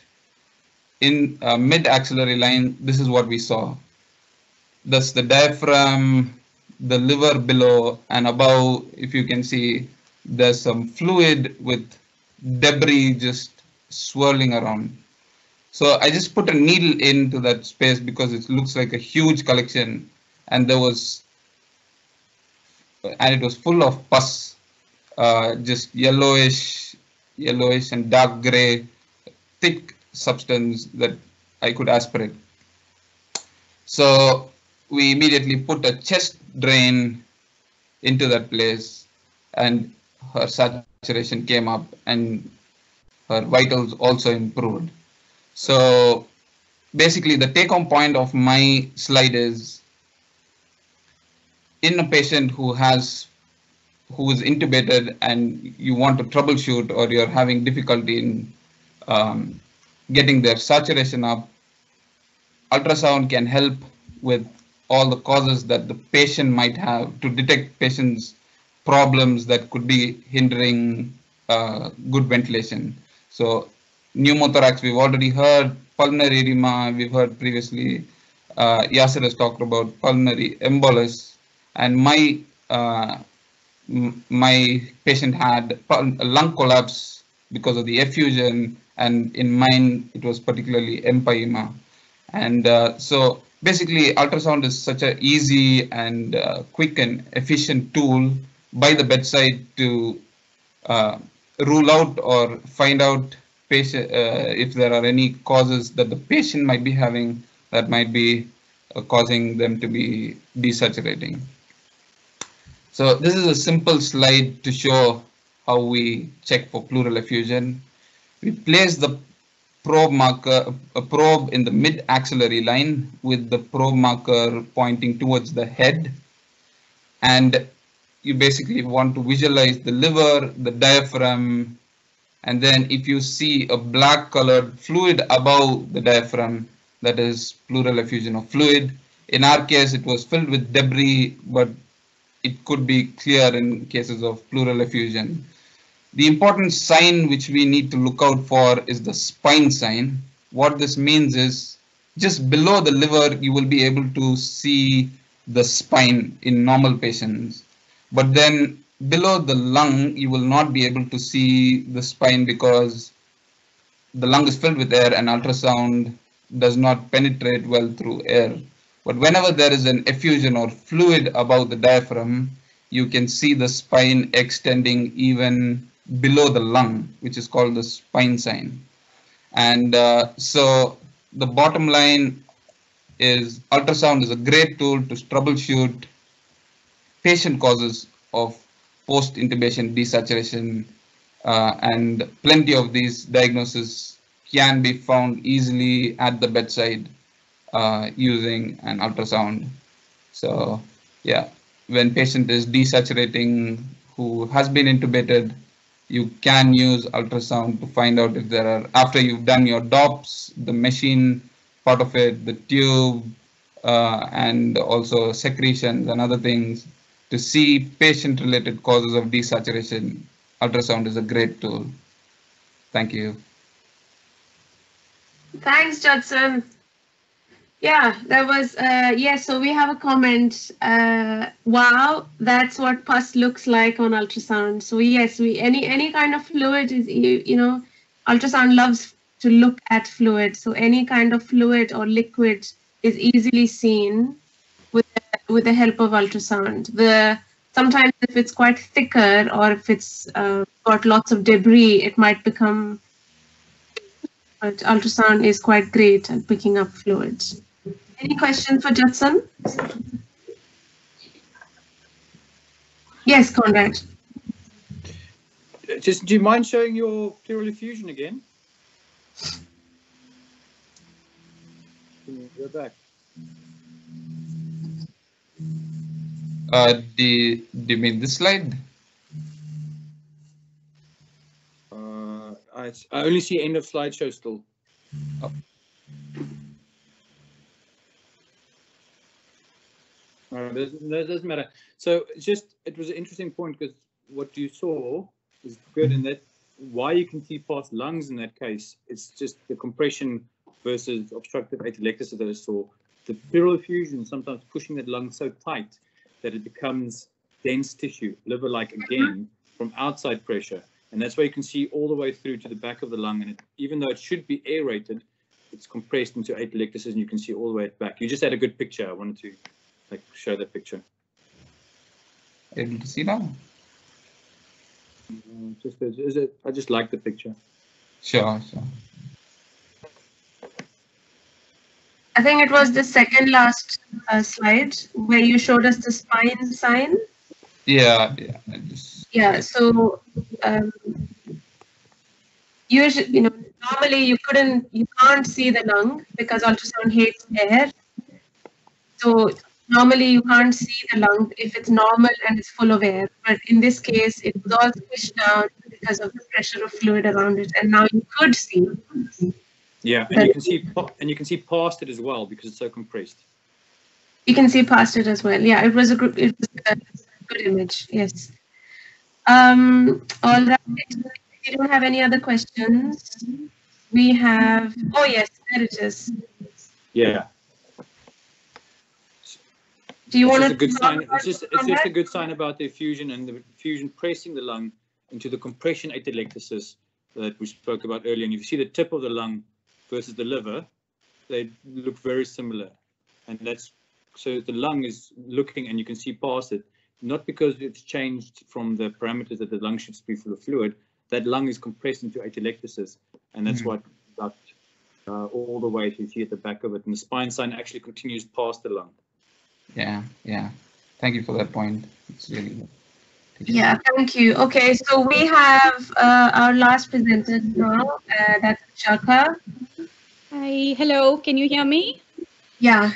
Speaker 6: in uh, mid axillary line, this is what we saw. Thus the diaphragm, the liver below and above, if you can see, there's some fluid with debris just swirling around. So I just put a needle into that space because it looks like a huge collection and there was, and it was full of pus, uh, just yellowish, yellowish and dark gray, thick substance that I could aspirate. So we immediately put a chest drain into that place and her saturation came up and her vitals also improved. So basically the take home point of my slide is in a patient who has who is intubated and you want to troubleshoot or you're having difficulty in um, getting their saturation up, ultrasound can help with all the causes that the patient might have to detect patients' problems that could be hindering uh, good ventilation. So pneumothorax, we've already heard, pulmonary edema, we've heard previously, uh, Yasir has talked about pulmonary embolus, and my uh, my patient had lung collapse because of the effusion, and in mine it was particularly empyema. And uh, so basically ultrasound is such a easy and uh, quick and efficient tool by the bedside to uh, rule out or find out patient uh, if there are any causes that the patient might be having that might be uh, causing them to be desaturating. So this is a simple slide to show how we check for pleural effusion. We place the probe marker, a probe in the mid axillary line with the probe marker pointing towards the head. And you basically want to visualize the liver, the diaphragm, and then if you see a black colored fluid above the diaphragm, that is pleural effusion of fluid. In our case, it was filled with debris, but it could be clear in cases of pleural effusion. The important sign which we need to look out for is the spine sign. What this means is just below the liver, you will be able to see the spine in normal patients. But then below the lung, you will not be able to see the spine because the lung is filled with air and ultrasound does not penetrate well through air. But whenever there is an effusion or fluid above the diaphragm, you can see the spine extending even below the lung, which is called the spine sign. And uh, so the bottom line is ultrasound is a great tool to troubleshoot patient causes of post-intubation desaturation uh, and plenty of these diagnoses can be found easily at the bedside uh, using an ultrasound. So yeah, when patient is desaturating who has been intubated, you can use ultrasound to find out if there are, after you've done your DOPS, the machine part of it, the tube, uh, and also secretions and other things to see patient related causes of desaturation. Ultrasound is a great tool. Thank you.
Speaker 1: Thanks, Judson. Yeah, there was, uh, yes, yeah, so we have a comment. Uh, wow, that's what pus looks like on ultrasound. So yes, we any any kind of fluid is, you, you know, ultrasound loves to look at fluid. So any kind of fluid or liquid is easily seen with, with the help of ultrasound. The Sometimes if it's quite thicker or if it's uh, got lots of debris, it might become, but ultrasound is quite great at picking up fluids. Any question for Judson? Yes, Conrad.
Speaker 5: Just do you mind showing your pleural effusion again? You go back?
Speaker 6: Uh, do, do you mean this slide?
Speaker 5: Uh, I, I only see end of slideshow still. Uh, doesn't, that doesn't matter. So just it was an interesting point because what you saw is good, and that why you can see past lungs in that case. It's just the compression versus obstructive atelectasis that I saw. The pleural effusion sometimes pushing that lung so tight that it becomes dense tissue, liver-like again, from outside pressure. And that's why you can see all the way through to the back of the lung. And it, even though it should be aerated, it's compressed into atelectasis and you can see all the way back. You just had a good picture. I wanted to like show the picture.
Speaker 6: Able to see now?
Speaker 5: Uh, just is, is it? I just like the picture.
Speaker 6: Sure, sure.
Speaker 1: I think it was the second last uh, slide where you showed us the spine sign.
Speaker 6: Yeah, yeah. Just,
Speaker 1: Yeah, so um, usually, you know, normally you couldn't, you can't see the lung because ultrasound hates air. So normally you can't see the lung if it's normal and it's full of air. But in this case, it was all pushed down because of the pressure of fluid around it, and now you could see.
Speaker 5: Yeah, and you can see and you can see past it as well because it's so compressed.
Speaker 1: You can see past it as well. Yeah, it was a good, it was a good image. Yes. Um, all right. If you don't have any other questions, we have. Oh yes, there it is.
Speaker 5: Yeah,
Speaker 1: Do you
Speaker 5: it's
Speaker 1: want
Speaker 5: just a
Speaker 1: to?
Speaker 5: good sign. It's just it's just a good sign about the effusion and the effusion pressing the lung into the compression atelectasis that we spoke about earlier. And if you see the tip of the lung versus the liver, they look very similar. And that's so the lung is looking and you can see past it, not because it's changed from the parameters that the lung should be full of fluid. That lung is compressed into atelectasis, and that's
Speaker 6: Mhm.
Speaker 5: what that uh, all the way. So you see at the back of it, and the spine sign actually continues past the lung.
Speaker 6: Yeah, yeah. Thank you for that point. It's really good.
Speaker 1: Yeah, thank you. Okay, so we have uh, our last presenter now. Uh, that's Shaka.
Speaker 7: Hi, hello, can you hear me?
Speaker 1: Yeah,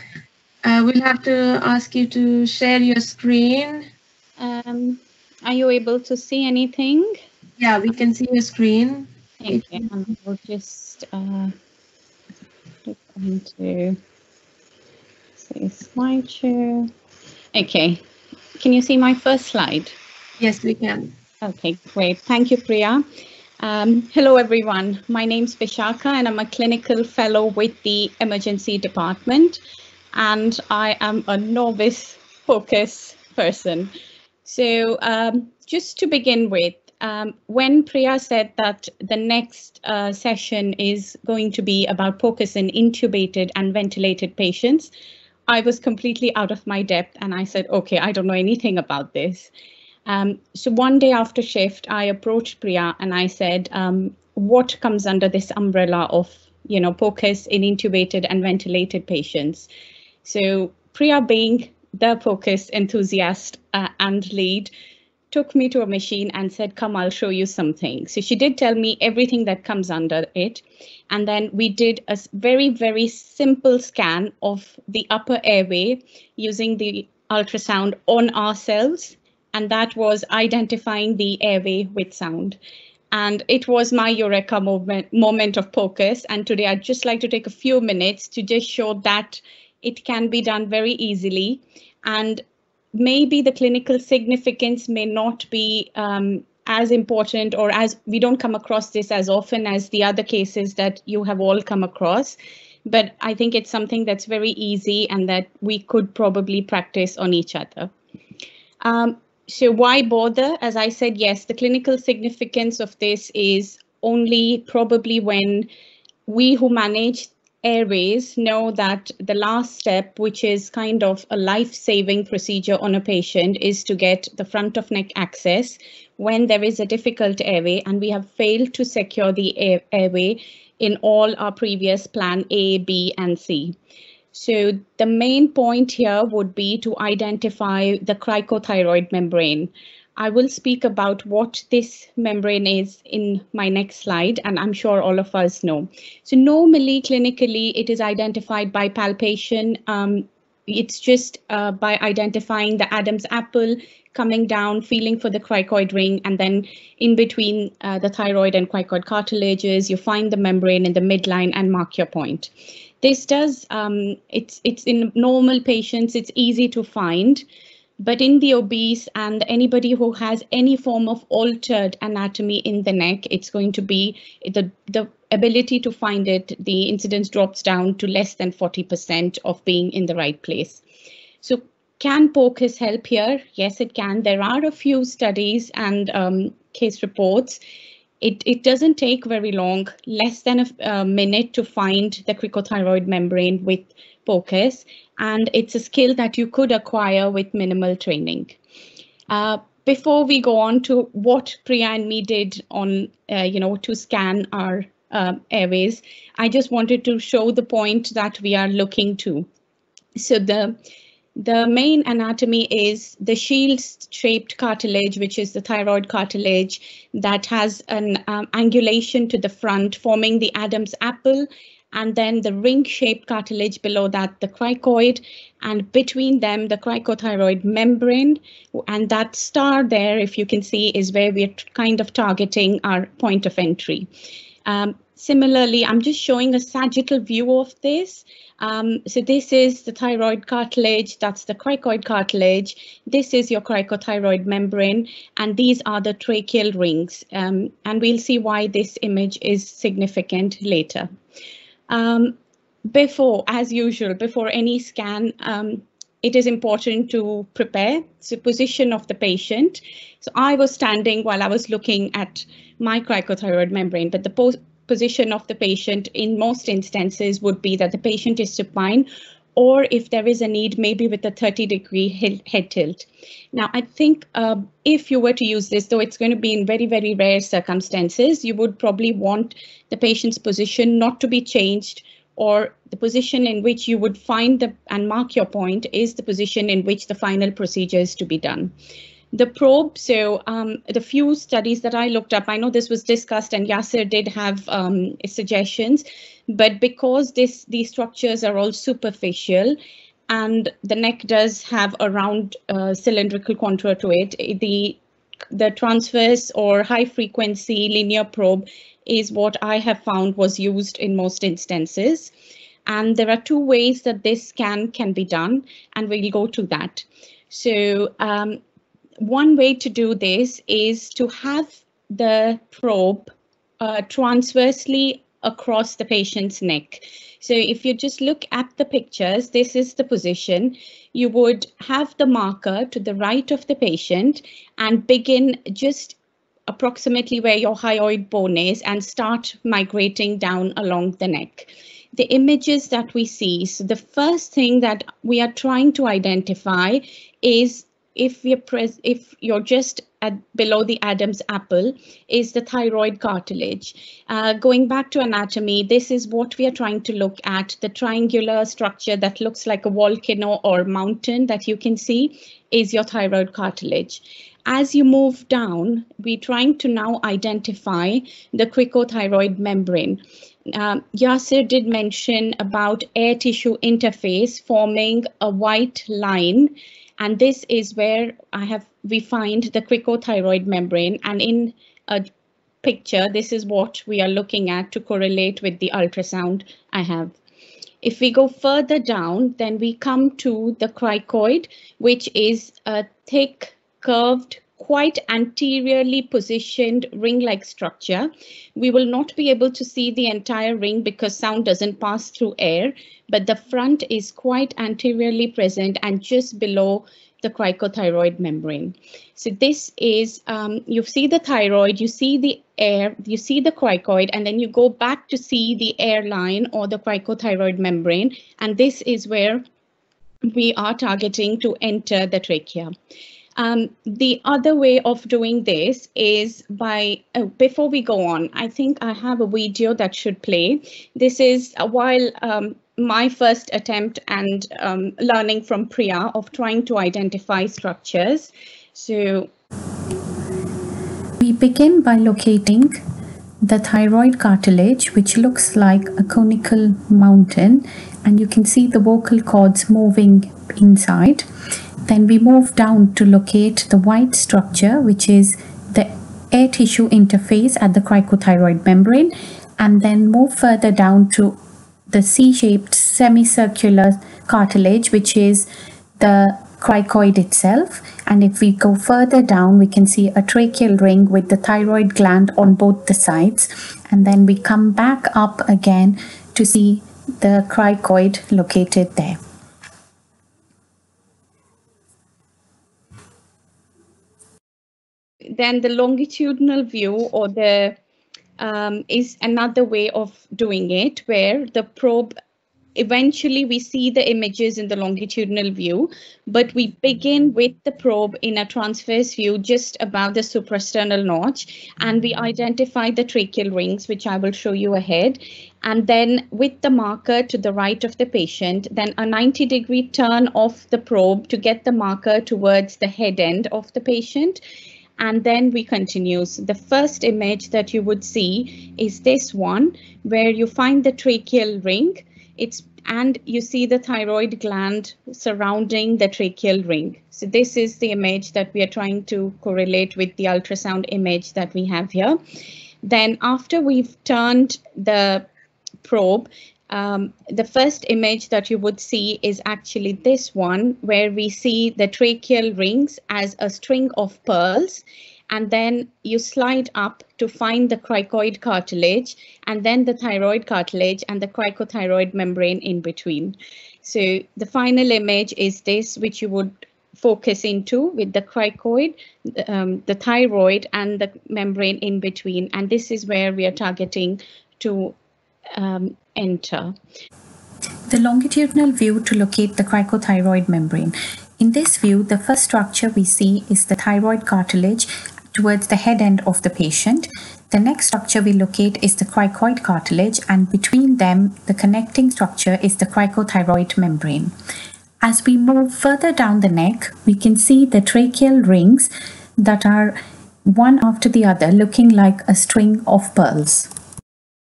Speaker 1: uh, we'll have to ask you to share your screen.
Speaker 7: Um, are you able to see anything?
Speaker 1: Yeah, we can see your screen.
Speaker 7: Okay, and I'll just uh, click onto say slideshow. Okay, can you see my first slide?
Speaker 1: Yes, we can.
Speaker 7: Okay, great. Thank you, Priya. Um, hello, everyone. My name's Vishakha, and I'm a clinical fellow with the emergency department. And I am a novice POCUS person. So, um, just to begin with, um, when Priya said that the next uh, session is going to be about POCUS in intubated and ventilated patients, I was completely out of my depth and I said, okay, I don't know anything about this. Um, so one day after shift, I approached Priya and I said, um, what comes under this umbrella of, you know, POCUS in intubated and ventilated patients? So Priya being the POCUS enthusiast uh, and lead, took me to a machine and said, come, I'll show you something. So she did tell me everything that comes under it. And then we did a very, very simple scan of the upper airway using the ultrasound on ourselves. And that was identifying the airway with sound. And it was my eureka moment, moment of POCUS. And today I'd just like to take a few minutes to just show that it can be done very easily. And maybe the clinical significance may not be um, as important or as we don't come across this as often as the other cases that you have all come across. But I think it's something that's very easy and that we could probably practice on each other. Um, so why bother? As I said, yes, the clinical significance of this is only probably when we who manage airways know that the last step, which is kind of a life-saving procedure on a patient, is to get the front of neck access when there is a difficult airway and we have failed to secure the air- airway in all our previous plan A, B, and C. So the main point here would be to identify the cricothyroid membrane. I will speak about what this membrane is in my next slide, and I'm sure all of us know. So normally, clinically, it is identified by palpation. Um, it's just uh, by identifying the Adam's apple coming down, feeling for the cricoid ring, and then in between uh, the thyroid and cricoid cartilages, you find the membrane in the midline and mark your point. This does, um, it's, it's in normal patients, it's easy to find. But in the obese and anybody who has any form of altered anatomy in the neck, it's going to be the, the ability to find it, the incidence drops down to less than 40% of being in the right place. So can POCUS help here? Yes, it can. There are a few studies and um, case reports. It, it doesn't take very long, less than a, a minute to find the cricothyroid membrane with POCUS and it's a skill that you could acquire with minimal training. Uh, before we go on to what Priya and me did on, uh, you know, to scan our uh, airways, I just wanted to show the point that we are looking to. So the the main anatomy is the shield-shaped cartilage, which is the thyroid cartilage that has an um, angulation to the front, forming the Adam's apple and then the ring-shaped cartilage below that, the cricoid, and between them, the cricothyroid membrane. And that star there, if you can see, is where we're kind of targeting our point of entry. Um, similarly, I'm just showing a sagittal view of this. Um, so this is the thyroid cartilage, that's the cricoid cartilage. This is your cricothyroid membrane, and these are the tracheal rings. Um, and we'll see why this image is significant later. Um, before, as usual, before any scan, um, it is important to prepare the position of the patient. So I was standing while I was looking at my cricothyroid membrane, but the position of the patient in most instances would be that the patient is supine or if there is a need, maybe with a 30 degree head tilt. Now, I think uh, if you were to use this, though it's going to be in very, very rare circumstances, you would probably want the patient's position not to be changed or the position in which you would find the and mark your point is the position in which the final procedure is to be done. The probe, so um, the few studies that I looked up, I know this was discussed and Yasir did have um, suggestions, but because this these structures are all superficial and the neck does have a round uh, cylindrical contour to it, the the transverse or high frequency linear probe is what I have found was used in most instances. And there are two ways that this scan can be done, and we'll go to that. So um, one way to do this is to have the probe uh, transversely across the patient's neck. So if you just look at the pictures, this is the position. You would have the marker to the right of the patient and begin just approximately where your hyoid bone is and start migrating down along the neck. The images that we see, so the first thing that we are trying to identify is if you're pres if you're just at below the Adam's apple is the thyroid cartilage. Uh, going back to anatomy, this is what we are trying to look at, the triangular structure that looks like a volcano or mountain that you can see is your thyroid cartilage. As you move down, we're trying to now identify the cricothyroid membrane. Um, Yasir did mention about air tissue interface forming a white line and this is where I have we find the cricothyroid membrane and in a picture, this is what we are looking at to correlate with the ultrasound I have. If we go further down, then we come to the cricoid, which is a thick curved quite anteriorly positioned ring-like structure. We will not be able to see the entire ring because sound doesn't pass through air, but the front is quite anteriorly present and just below the cricothyroid membrane. So this is, um, you see the thyroid, you see the air, you see the cricoid, and then you go back to see the airline or the cricothyroid membrane. And this is where we are targeting to enter the trachea. Um, the other way of doing this is by, uh, before we go on, I think I have a video that should play. This is uh, while um, my first attempt and um, learning from Priya of trying to identify structures. So we
Speaker 8: begin by locating the thyroid cartilage, which looks like a conical mountain, and you can see the vocal cords moving inside. Then we move down to locate the white structure, which is the air tissue interface at the cricothyroid membrane, and then move further down to the C-shaped semicircular cartilage, which is the cricoid itself. And if we go further down, we can see a tracheal ring with the thyroid gland on both the sides. And then we come back up again to see the cricoid located there.
Speaker 7: Then the longitudinal view or the um, is another way of doing it where the probe eventually we see the images in the longitudinal view, but we begin with the probe in a transverse view just above the suprasternal notch, and we identify the tracheal rings, which I will show you ahead. And then with the marker to the right of the patient, then a 90 degree turn of the probe to get the marker towards the head end of the patient and then we continues. The first image that you would see is this one where you find the tracheal ring it's and you see the thyroid gland surrounding the tracheal ring. So this is the image that we are trying to correlate with the ultrasound image that we have here. Then after we've turned the probe, um, the first image that you would see is actually this one, where we see the tracheal rings as a string of pearls and then you slide up to find the cricoid cartilage and then the thyroid cartilage and the cricothyroid membrane in between. So the final image is this, which you would focus into with the cricoid, um, the thyroid and the membrane in between. And this is where we are targeting to um, enter.
Speaker 8: The longitudinal view to locate the cricothyroid membrane. In this view, the first structure we see is the thyroid cartilage towards the head end of the patient. The next structure we locate is the cricoid cartilage and between them, the connecting structure is the cricothyroid membrane. As we move further down the neck, we can see the tracheal rings that are one after the other looking like a string of pearls.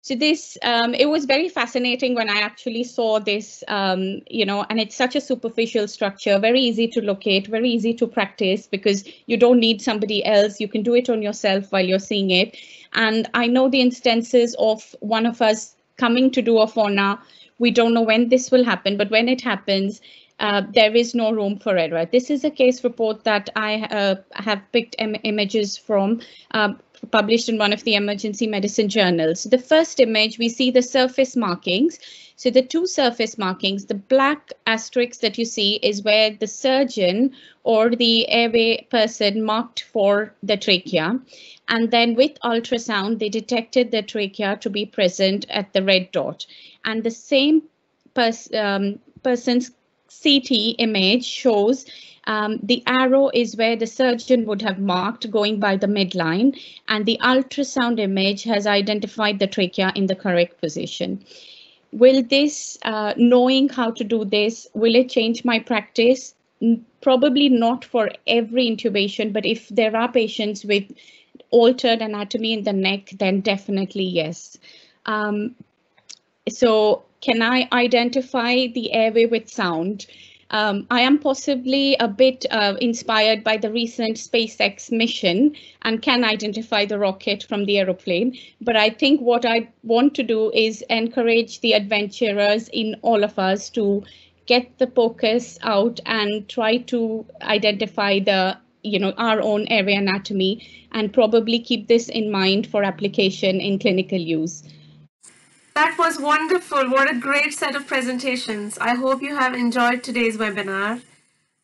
Speaker 7: So this, um, it was very fascinating when I actually saw this, um, you know, and it's such a superficial structure, very easy to locate, very easy to practice because you don't need somebody else. You can do it on yourself while you're seeing it. And I know the instances of one of us coming to do a FONA. We don't know when this will happen, but when it happens, uh, there is no room for error. This is a case report that I uh, have picked Im images from. Um, published in one of the emergency medicine journals. The first image, we see the surface markings. So the two surface markings, the black asterisk that you see is where the surgeon or the airway person marked for the trachea. And then with ultrasound, they detected the trachea to be present at the red dot. And the same pers um, person's CT image shows um, the arrow is where the surgeon would have marked going by the midline and the ultrasound image has identified the trachea in the correct position. Will this, uh, knowing how to do this, will it change my practice? Probably not for every intubation, but if there are patients with altered anatomy in the neck, then definitely yes. Um, so can I identify the airway with sound? Um, I am possibly a bit uh, inspired by the recent SpaceX mission and can identify the rocket from the aeroplane. But I think what I want to do is encourage the adventurers in all of us to get the POCUS out and try to identify the you know our own area anatomy and probably keep this in mind for application in clinical use.
Speaker 1: That was wonderful. What a great set of presentations. I hope you have enjoyed today's webinar.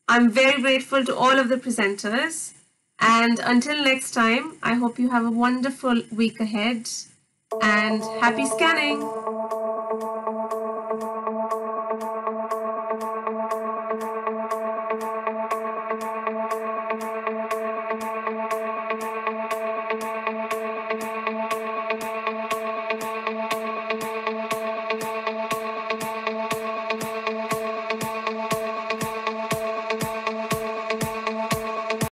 Speaker 1: I'm very grateful to all of the presenters. And until next time, I hope you have a wonderful week ahead and happy scanning.